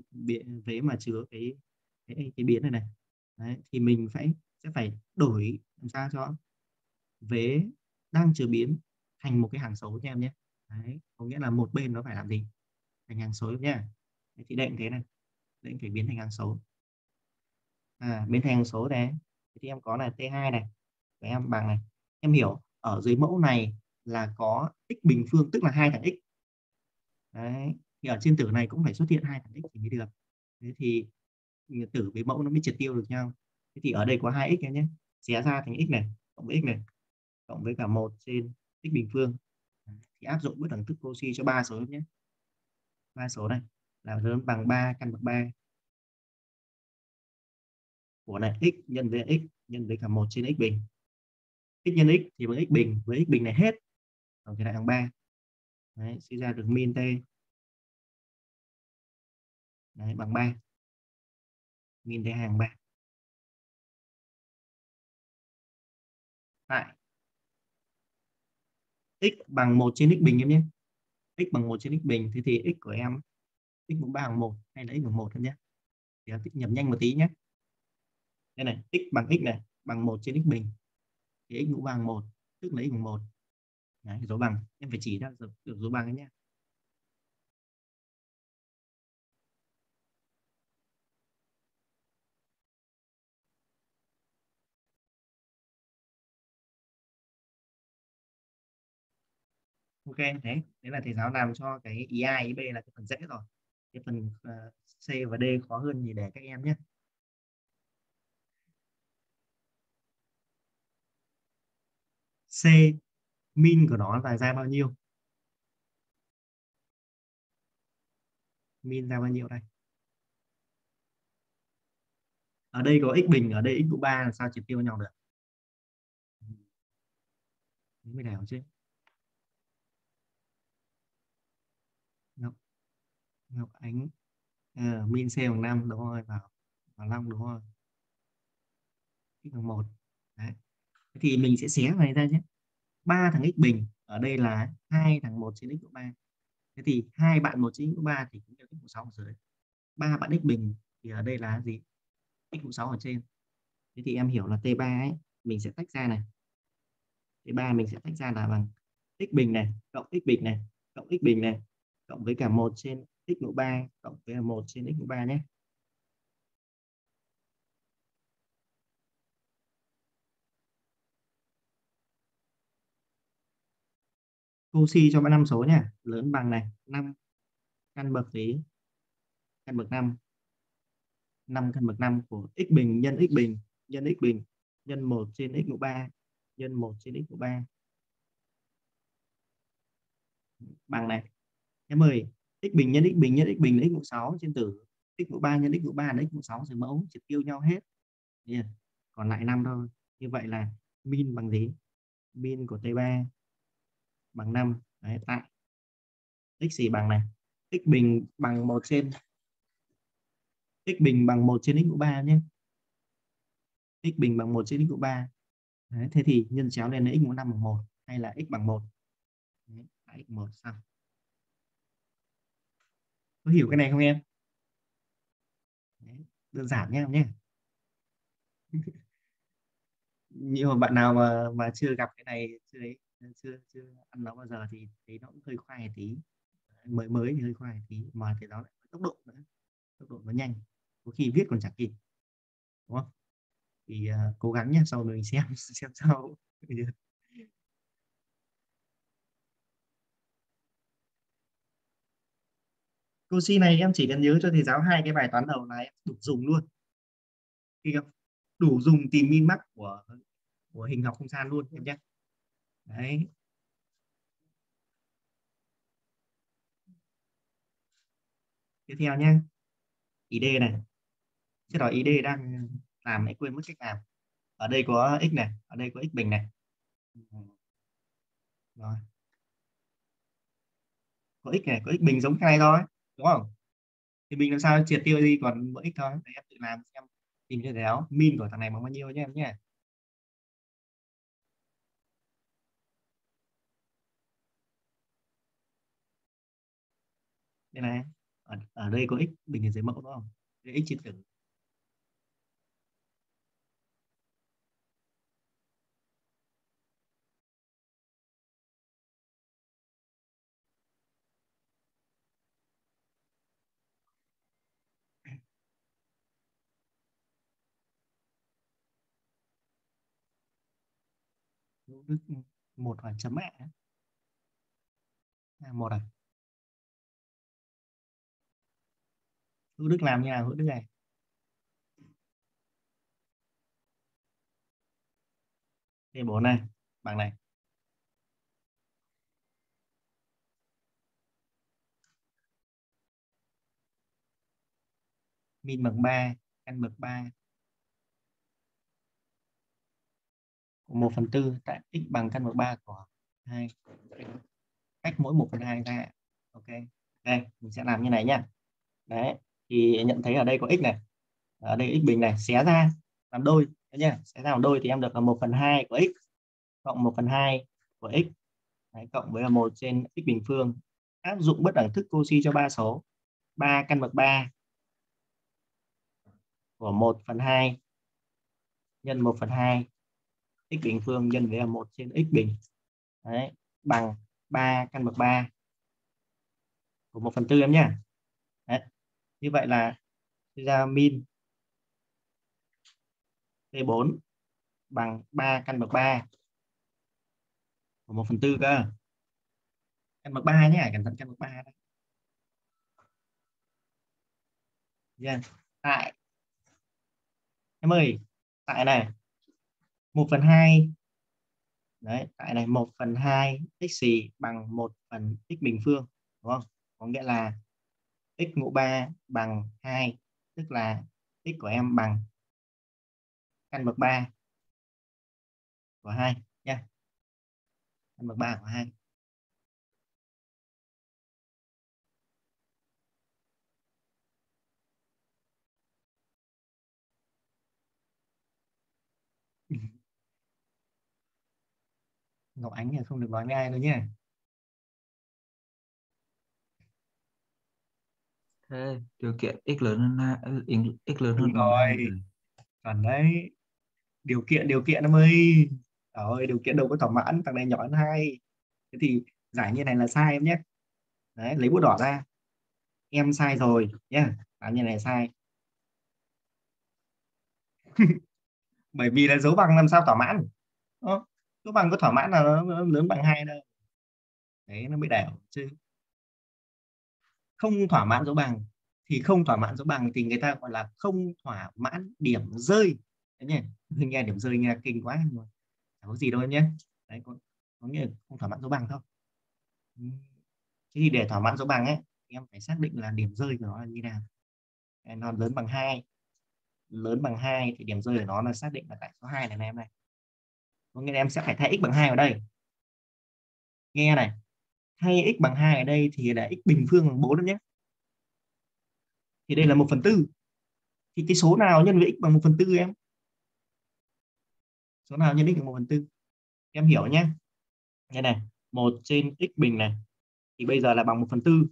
vế mà chứa cái cái, cái biến này này. Đấy, thì mình phải sẽ phải đổi làm sao cho vế đang chứa biến thành một cái hàng số nha em nhé. Đấy, có nghĩa là một bên nó phải làm gì? Thành hàng số nhé thì đệm thế này đến phải biến thành hàng số. À, biến thành hàng số này thì em có là t2 này của em bằng này. Em hiểu ở dưới mẫu này là có x bình phương tức là hai thằng x. Đấy thì ở trên tử này cũng phải xuất hiện hai thằng x thì mới được. Thế thì tử với mẫu nó mới triệt tiêu được nhau. Thế thì ở đây có hai x nhé. Xé ra thành x này cộng với x này cộng với cả một trên x bình phương. Thì áp dụng bất đẳng thức Cauchy cho ba số nhé. Ba số này là lớn bằng 3 căn bậc 3 của này x nhân với x nhân với cả 1 trên x bình. X nhân x thì bằng x bình với x bình này hết. Còn cái này bằng 3 Đấy, suy ra được min t. Đấy, bằng 3 min t hàng 3 tại x bằng 1 trên x bình em nhé. X bằng 1 trên x bình thì thì x của em x mũ 3 bằng 1 hay là x bằng 1 thôi nhé. Thì nhập nhanh một tí nhé. Đây này x bằng x này bằng 1 trên x bình. Thì x mũ 3 bằng 1 tức là x bằng 1 Đấy, dấu bằng. Em phải chỉ ra được, dấu bằng ấy nhé. Ok đấy. Đấy là thầy giáo làm cho cái ý A ý B là cái phần dễ rồi cái phần à, C và D khó hơn thì để các em nhé. C, min của nó là ra bao nhiêu? Min ra bao nhiêu đây? Ở đây có x bình, ở đây x mũ 3 là sao triệt tiêu nhau được? Mới đảo chứ Ngọc Ngọc Ánh. À, min C bằng 5 đúng rồi vào vào 5 đúng rồi. X bằng 1 Đấy. thì mình sẽ xé này ra nhé. 3 thằng x bình ở đây là 2 thằng 1 trên x của 3 thế thì hai bạn 1 trên x của 3 thì cũng là x của 6 ở dưới. 3 bạn x bình thì ở đây là gì? X của 6 ở trên. Thế thì em hiểu là T3 ấy mình sẽ tách ra này. T3 mình sẽ tách ra là bằng x bình này cộng x bình này cộng x bình này cộng với cả 1 trên x mũ 3 cộng với 1 trên x mũ 3 nhé. Cauchy cho bạn năm số nhé, lớn bằng này, 5 căn bậc lý căn bậc 5. 5 căn bậc 5 của x bình nhân x bình nhân x bình nhân 1 trên x mũ 3 nhân 1 trên x mũ 3 bằng này em ơi x bình nhân x bình nhân x bình là x mũ 6 trên tử x mũ 3 nhân x mũ 3 là x mũ 6 rồi mẫu triệt tiêu nhau hết. Yeah. còn lại 5 thôi. Như vậy là min bằng gì? Min của T3 bằng 5 Đấy, tại x gì bằng này? X bình bằng 1 trên x bình bằng 1 trên x mũ 3 nhé. X bình bằng 1 trên x mũ 3 Đấy, thế thì nhân chéo lên là x mũ 5 bằng 1 hay là x bằng 1 Đấy, x 1 xong có hiểu cái này không em? Đấy, đơn giản nhé nhé nhiều bạn nào mà mà chưa gặp cái này chưa đấy chưa chưa ăn nó bao giờ thì thấy nó cũng hơi khoai tí. Mới mới thì hơi khoai tí mà thì nó lại tốc độ nữa. Tốc độ nó nhanh có khi viết còn chẳng kịp đúng không? Thì uh, cố gắng nhé sau mình xem xem sau. Câu C này em chỉ cần nhớ cho thầy giáo hai cái bài toán đầu là em đủ dùng luôn. Đủ dùng tìm min max của của hình học không gian luôn, em nhé. Đấy. Tiếp theo nhé. Id này. Chứ đó id đang làm lại quên mất cách làm. Ở đây có x này, ở đây có x bình này. Rồi. Có x này, có x bình giống cái này thôi đúng không? Thì mình làm sao triệt tiêu đi còn mỗi x thôi. Để em tự làm xem tìm cho đéo min của thằng này bằng bao nhiêu nhé em nhé đây này ở, ở đây có x bình ở dưới mẫu đúng không? Đây x trên tử. Đức một hoàn chấm mẹ. À, một à? Hữu Đức làm như nào Hữu Đức này? Đây 4 này bằng này. Min bằng 3 căn bậc 3 1 phần 4 tại x bằng căn bậc 3 của 2 cách mỗi 1 phần 2 ra. Ok đây mình sẽ làm như này nhá. Đấy thì nhận thấy ở đây có x này. Ở đây x bình này xé ra làm đôi nhá xé ra làm đôi thì em được là 1 phần 2 của x cộng 1 phần 2 của x. Đấy, cộng với là 1 trên x bình phương. Áp dụng bất đẳng thức Cauchy cho ba số. 3 căn bậc 3 của 1 phần 2 nhân 1 phần 2 x bình phương nhân với là 1 trên x bình đấy, bằng 3 căn bậc 3 của 1 phần tư em nhé đấy. như vậy là ra min T4 bằng 3 căn bậc 3 của 1 phần tư cơ căn bậc 3 nhé cẩn thận căn bậc 3 đấy. Yeah. tại em ơi tại này 1 phần 2 đấy, tại này 1 phần 2 x xì bằng 1 phần x bình phương, đúng không? Có nghĩa là x mũ 3 bằng 2 tức là x của em bằng căn bậc 3 của 2 nha. Căn bậc 3 của 2 Ngọc Ánh là không được nói với ai đâu nhé. Thế điều kiện x lớn hơn hai x lớn hơn rồi. Còn đấy. Điều kiện điều kiện em ơi. Rồi, điều kiện đâu có thỏa mãn, thằng này nhỏ hơn hai. Thế thì giải như này là sai em nhé. Đấy, lấy bút đỏ ra. Em sai rồi nhé. Làm như này sai. Bởi vì là dấu bằng làm sao thỏa mãn. Đó số bằng có thỏa mãn là nó, nó lớn bằng hai đâu. Đấy nó mới đều chứ. Không thỏa mãn dấu bằng. Thì không thỏa mãn dấu bằng thì người ta gọi là không thỏa mãn điểm rơi. Đấy nhỉ? Nghe điểm rơi nghe kinh quá rồi. Chẳng có gì đâu nhé. Đấy có, có nghĩa là không thỏa mãn dấu bằng thôi. Thế thì để thỏa mãn dấu bằng ấy em phải xác định là điểm rơi của nó là như nào. Nó lớn bằng hai. Lớn bằng hai thì điểm rơi của nó là xác định là tại số 2 này em này có nghĩa là em sẽ phải thay x bằng 2 ở đây. Nghe này, thay x bằng 2 ở đây thì là x bình phương bằng 4 nhé. Thì đây là 1 phần tư. Thì cái số nào nhân với x bằng 1 phần tư em? Số nào nhân x bằng 1 phần tư? Em hiểu nhé. Nghe này 1 trên x bình này, thì bây giờ là bằng 1 phần tư.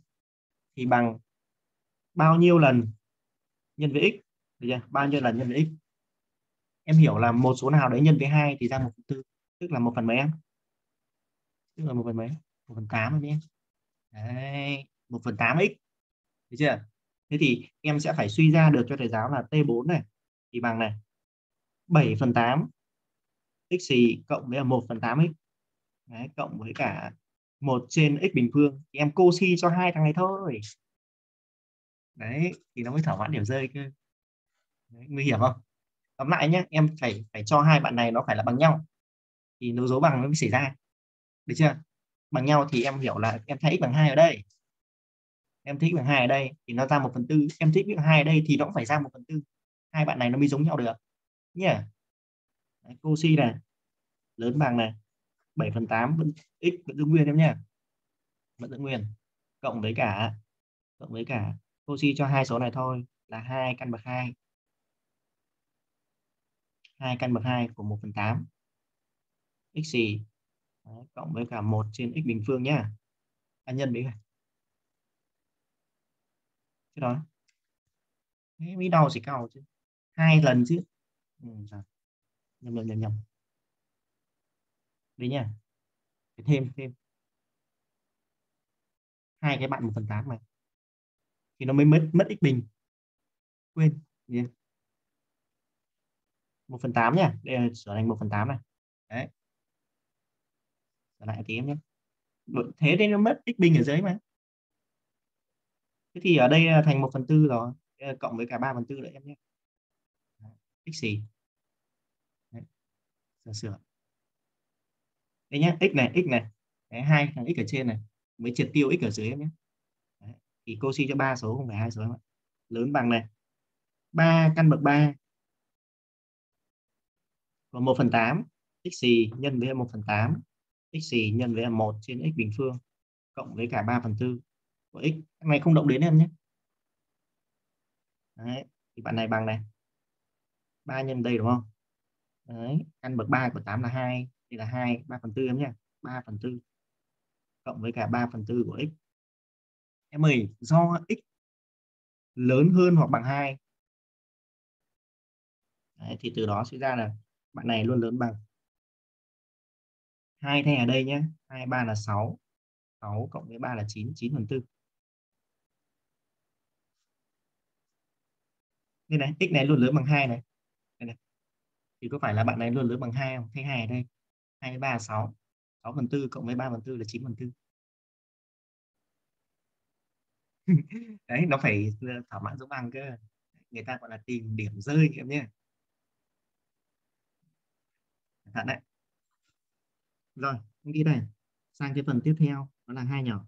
Thì bằng bao nhiêu lần nhân với x? Được chưa? Bao nhiêu lần nhân với x? Em hiểu là một số nào đấy nhân với hai thì ra một phần tư tức là một phần mấy em? Tức là một phần mấy? Một phần tám em nhé. Đấy một phần tám x. Được chưa? Thế thì em sẽ phải suy ra được cho thầy giáo là t4 này thì bằng này. 7 phần 8 x gì cộng với là 1 phần 8 x. Đấy, cộng với cả một trên x bình phương. Thì em cô si cho hai thằng này thôi. Đấy thì nó mới thỏa mãn điểm rơi cơ. Đấy, nguy hiểm không? Tóm lại nhé em phải phải cho hai bạn này nó phải là bằng nhau. Thì nối dấu bằng nó mới xảy ra. Được chưa? Bằng nhau thì em hiểu là em thay x bằng hai ở đây. Em thích bằng hai ở đây thì nó ra một phần tư. Em thích bằng hai ở đây thì nó cũng phải ra một phần tư. Hai bạn này nó mới giống nhau được. Nhé Đấy, si này. Lớn bằng này. 7 phần 8 vẫn x vẫn giữ nguyên em nhé vẫn giữ nguyên. Cộng với cả cộng với cả cosi cho hai số này thôi là hai căn bậc hai. 2 căn bậc 2 của 1 phần 8 x gì Đấy, cộng với cả 1 trên x bình phương nhá. À, nhân với cái đó Thế mới đau chỉ cao chứ. Hai lần chứ. Ừ, nhầm nhầm nhầm nhầm. Đấy nhá. Phải thêm thêm. Hai cái bạn một phần tám này. Thì nó mới mất mất x bình. Quên. Yeah. 1 phần 8 nhé đây là trở thành 1 phần 8 này. Đấy. Trở lại tí em nhé. Thế nên nó mất x bình ở dưới mà. Thế thì ở đây thành 1 phần 4 rồi. Cộng với cả 3 phần 4 nữa em nhé. X gì? Đấy. sửa sửa. Đây nhé x này x này. Đấy, hai thằng x ở trên này. Mới triệt tiêu x ở dưới em nhé. Đấy. thì cô suy cho ba số không phải hai số em ạ. Lớn bằng này. 3 căn bậc 3 và 1 phần 8 x xì nhân với 1 phần 8 x xì nhân với 1 trên x bình phương cộng với cả 3 phần 4 của x cái này không động đến em nhé. Đấy, thì bạn này bằng này. 3 nhân đây đúng không? Đấy, căn bậc 3 của 8 là 2 thì là 2 3 phần 4 em nhé. 3 phần 4 cộng với cả 3 phần 4 của x. Em ơi do x lớn hơn hoặc bằng 2 Đấy, thì từ đó sẽ ra là bạn này luôn lớn bằng. Hai thay ở đây nhé hai, ba là 6 6 cộng với 3 là 9 9 phần 4 đây này x này luôn lớn bằng 2 này. đây này. Thì có phải là bạn này luôn lớn bằng 2 không? Thay 2 ở đây. 2 3 là 6 6 phần 4 cộng với 3 phần 4 là 9 phần 4 đấy, nó phải ờ, thỏa mãn dấu bằng cơ. Người ta gọi là tìm điểm rơi em nhé cẩn đấy. Rồi đi đây. Sang cái phần tiếp theo, đó là hai nhỏ.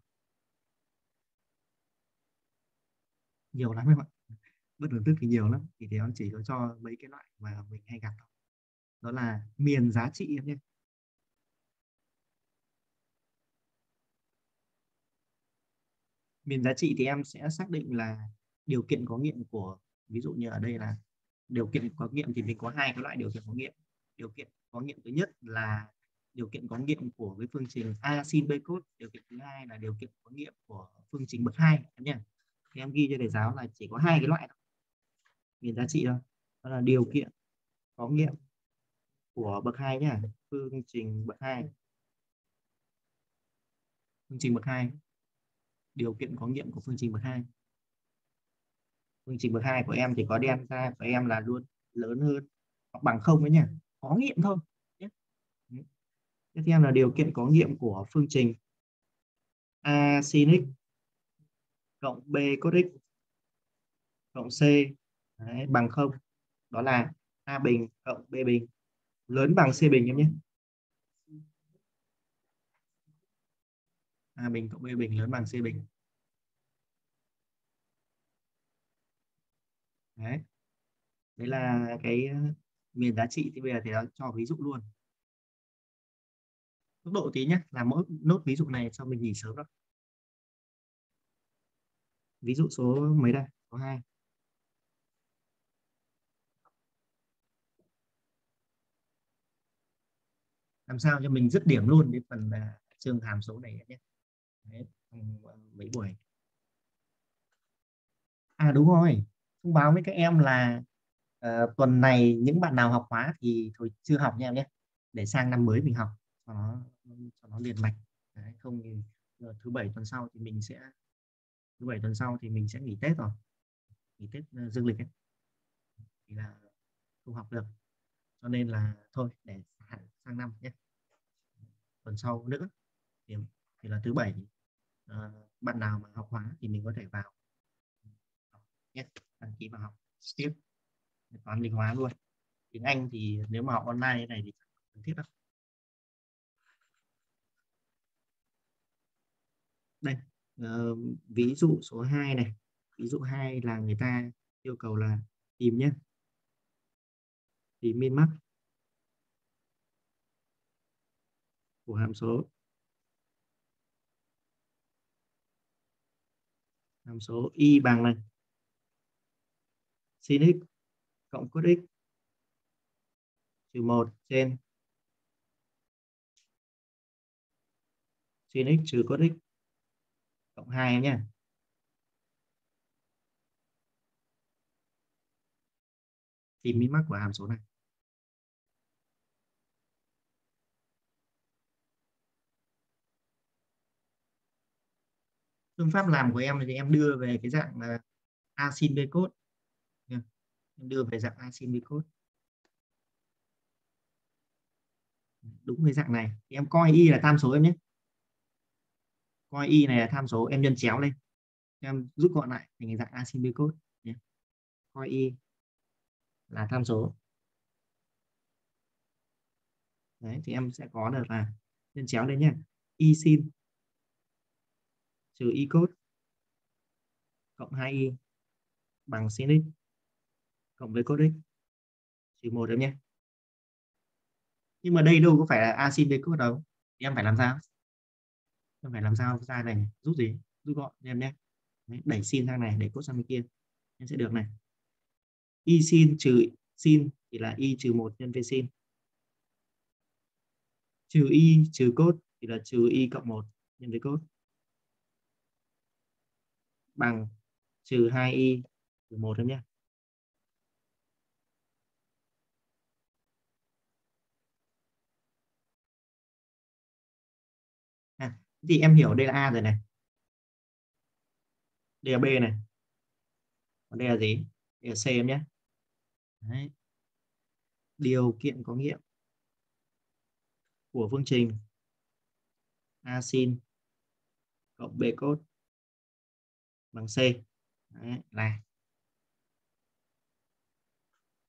Nhiều lắm em ạ. Bất thường thức thì nhiều lắm. Thì thì nó chỉ có cho mấy cái loại mà mình hay gặp đó là miền giá trị em nhé. Miền giá trị thì em sẽ xác định là điều kiện có nghiệm của, ví dụ như ở đây là điều kiện có nghiệm thì mình có hai cái loại điều kiện có nghiệm. Điều kiện có nghiệm thứ nhất là điều kiện có nghiệm của cái phương trình a sin b cos điều kiện thứ hai là điều kiện có nghiệm của phương trình bậc hai, em nhé. Thì em ghi cho thầy giáo là chỉ có hai cái loại miền giá trị thôi. Đó là điều kiện có nghiệm của bậc hai nhá. Phương trình bậc hai. Phương trình bậc hai. Điều kiện có nghiệm của phương trình bậc hai. Phương trình bậc hai của em thì có delta của em là luôn lớn hơn hoặc bằng không đấy nhỉ có nghiệm thôi. Tiếp theo là điều kiện có nghiệm của phương trình. A sin x cộng b cos x cộng c đấy, bằng không. Đó là a bình cộng b bình. Lớn bằng c bình em nhé. A bình cộng b bình lớn bằng c bình. Đấy. Đấy là cái miền giá trị thì bây giờ thì cho ví dụ luôn. Tốc độ tí nhé là mỗi nốt ví dụ này cho mình nghỉ sớm đó. Ví dụ số mấy đây? Số hai. Làm sao cho mình dứt điểm luôn cái phần uh, chương hàm số này nhé Đấy, à, mấy buổi. À đúng rồi. Thông báo với các em là uh, tuần này những bạn nào học hóa thì thôi chưa học nha em nhé. Để sang năm mới mình học cho nó cho nó liền mạch. Đấy, không thì ờ, thứ bảy tuần sau thì mình sẽ thứ bảy tuần sau thì mình sẽ nghỉ tết rồi. Nghỉ tết uh, dương lịch ấy. thì là không học được. Cho nên là thôi để sang năm nhé. Tuần sau nữa thì, thì là thứ bảy uh, bạn nào mà học hóa thì mình có thể vào. Nhé đăng ký vào học tiếp toán lý hóa luôn. Tiếng Anh thì nếu mà học online như này thì cần thiết đâu. Đây uh, ví dụ số 2 này. Ví dụ 2 là người ta yêu cầu là tìm nhé tìm min max của hàm số. Hàm số y bằng này. Sin x cộng cos x trừ 1 trên sin x trừ cos x cộng 2 em nhé. Tìm min max của hàm số này. phương pháp làm của em thì em đưa về cái dạng là a sin b cos đưa về dạng asin b cos đúng với dạng này. Thì em coi y là tham số em nhé. Coi y này là tham số, em nhân chéo lên. Em rút gọn lại thành dạng asin b cos nhé. Coi y là tham số. Đấy, thì em sẽ có được là nhân chéo lên nhé. Y sin trừ y cos cộng 2y bằng sin x cộng với cos x trừ một em nhé. Nhưng mà đây đâu có phải là asin với cos đâu. Thì em phải làm sao? Em phải làm sao ra này, rút gì? Rút gọn em nhé. Đẩy sin sang này để cos sang bên kia. Em sẽ được này. Y sin trừ sin thì là y trừ một nhân với sin. Trừ y trừ cos thì là trừ y cộng một nhân với cos bằng trừ 2y trừ 1 em nhé. Thì em hiểu đây là A rồi này. Đây là B này. Còn đây là gì? Đây là C em nhé. Đấy. Điều kiện có nghiệm của phương trình A sin cộng B cos bằng C Đấy, là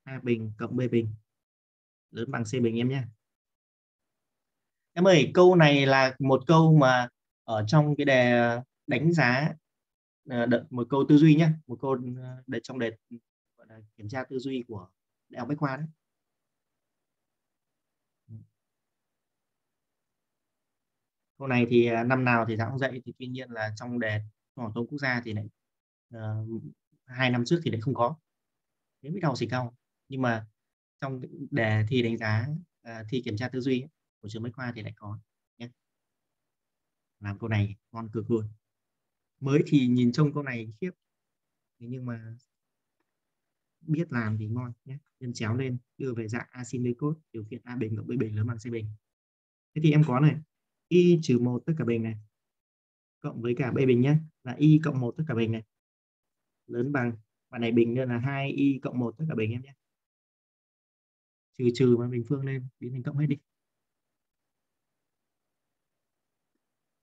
A bình cộng B bình lớn bằng C bình em nhé em ơi câu này là một câu mà ở trong cái đề đánh giá ờ, một câu tư duy nhé một câu để trong đề gọi là kiểm tra tư duy của đại học bách khoa đấy. Câu này thì ờ, năm nào thì giáo cũng dạy thì tuy nhiên là trong đề trung học quốc gia thì lại uh, hai năm trước thì lại không có. Thế mới đầu xì cao nhưng mà trong đề thi đánh giá uh, thi kiểm tra tư duy của trường bách khoa thì lại có nhé làm câu này ngon cực luôn. Mới thì nhìn trông câu này khiếp. Thế nhưng mà biết làm thì ngon nhé nhân chéo lên, đưa về dạng asin sin điều kiện a bình cộng b bình lớn bằng c bình. Thế thì em có này y trừ một tất cả bình này, cộng với cả b bình nhé là y cộng một tất cả bình này. Lớn bằng và này bình nên là 2 y cộng 1 tất cả bình em nhé. Trừ trừ mà bình phương lên, biến thành cộng hết đi.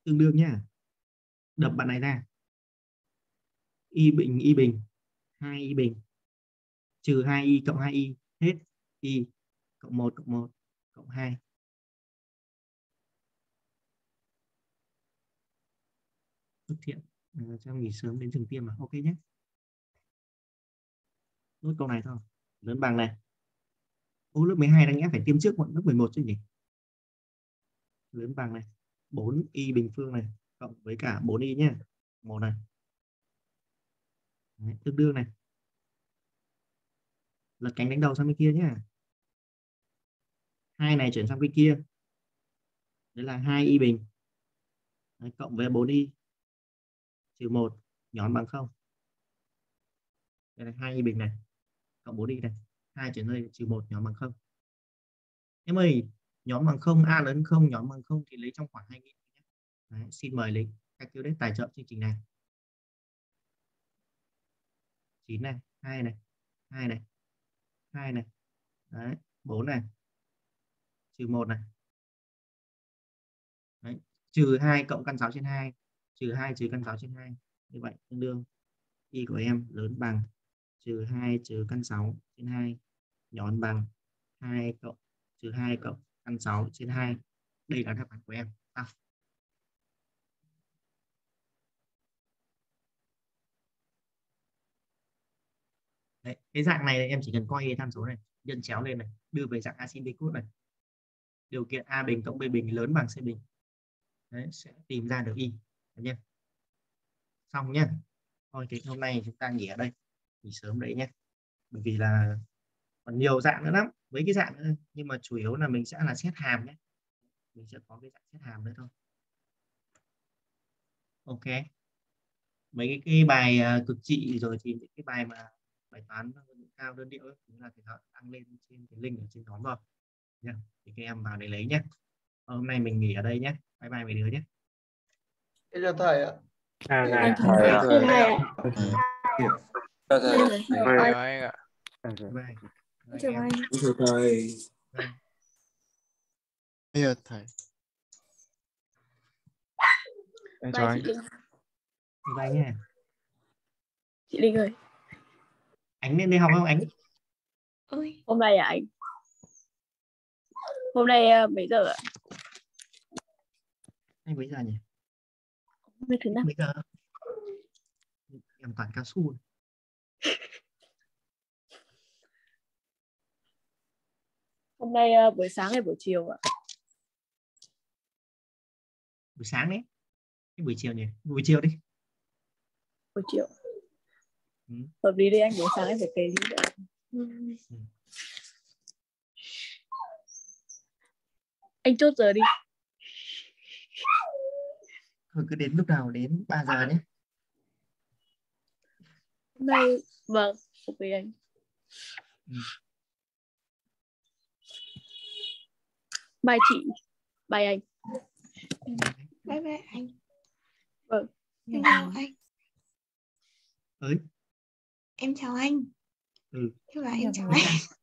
Tương đương nhá. Đập bạn này ra. Y bình y bình. 2 y bình. Trừ 2 y cộng 2 y. Hết y cộng 1 cộng 1 cộng 2 Phước Thiện à, cho nghỉ sớm đến trường tiêm mà. Ok nhé. Nốt câu này thôi. Lớn bằng này. Ô lớp 12 đang nhẽ phải tiêm trước bọn lớp 11 chứ nhỉ? Lớn bằng này. 4 y bình phương này cộng với cả 4 y nhé một này. Đấy, tương đương này. Lật cánh đánh đầu sang bên kia nhé hai này chuyển sang bên kia. Đấy là 2 y bình. Đấy, cộng với 4 y. Trừ 1 nhón bằng 0 đây là 2 y bình này cộng 4 y này. 2 chuyển đây trừ 1 nhón bằng 0 em ơi nhóm bằng không a lớn không nhóm bằng không thì lấy trong khoảng hai nghìn Đấy, xin mời lấy các cứu tài trợ chương trình này. 9 này 2 này 2 này 2 này Đấy, 4 này trừ 1 này. Đấy, trừ 2 cộng căn 6 trên 2 trừ 2 trừ căn 6 trên 2 như vậy tương đương y của em lớn bằng trừ 2 trừ căn 6 trên 2 nhón bằng 2 cộng trừ 2 cộng căn 6 trên 2 đây là đáp án của em. À. Đấy, cái dạng này em chỉ cần coi tham số này nhân chéo lên này đưa về dạng asymptotic này. Điều kiện a bình cộng b bình lớn bằng c bình. Đấy, sẽ tìm ra được y. Đấy nhé. Xong nhé. Thôi thì hôm nay chúng ta nghỉ ở đây. Nghỉ sớm đấy nhé. Bởi vì là còn nhiều dạng nữa lắm mấy cái dạng nữa nhưng mà chủ yếu là mình sẽ là xét hàm nhé mình sẽ có cái dạng xét hàm nữa thôi ok mấy cái, cái bài uh, cực trị rồi thì những cái bài mà bài toán cao đơn điệu ấy, cũng là thầy đăng lên trên cái link ở trên nhóm rồi nhé thì các em vào để lấy nhé hôm nay mình nghỉ ở đây nhé bye bye mấy đứa nhé Chào thầy ạ. À, Thầy, này. thầy, Thầy, thầy ạ. Chào thầy. Thầy, Rồi, thầy. Chào anh. Chào thầy. Bây giờ thầy. Em chào anh. chị Linh. bye nhé Chị Linh ơi. ánh lên đi học không ánh Ôi. Hôm nay à anh? Hôm nay ờ, mấy giờ ạ? anh mấy giờ nhỉ Hôm nay thứ năm. mấy giờ em toàn cao su Hôm nay ờ, buổi sáng hay buổi chiều ạ? buổi sáng đấy cái buổi chiều nhỉ buổi chiều đi Buổi chiều. Ừ. Hợp lý đi anh, buổi sáng em phải kể lý đã. Anh chốt giờ đi. thôi cứ đến lúc nào đến 3 giờ nhé Hôm nay, vâng, ok anh. Ừ. Bye chị. Bye anh. Bye bye anh. Vâng. Em chào anh. ơi Em chào anh. Ừ. Tức là em chào mấy anh. anh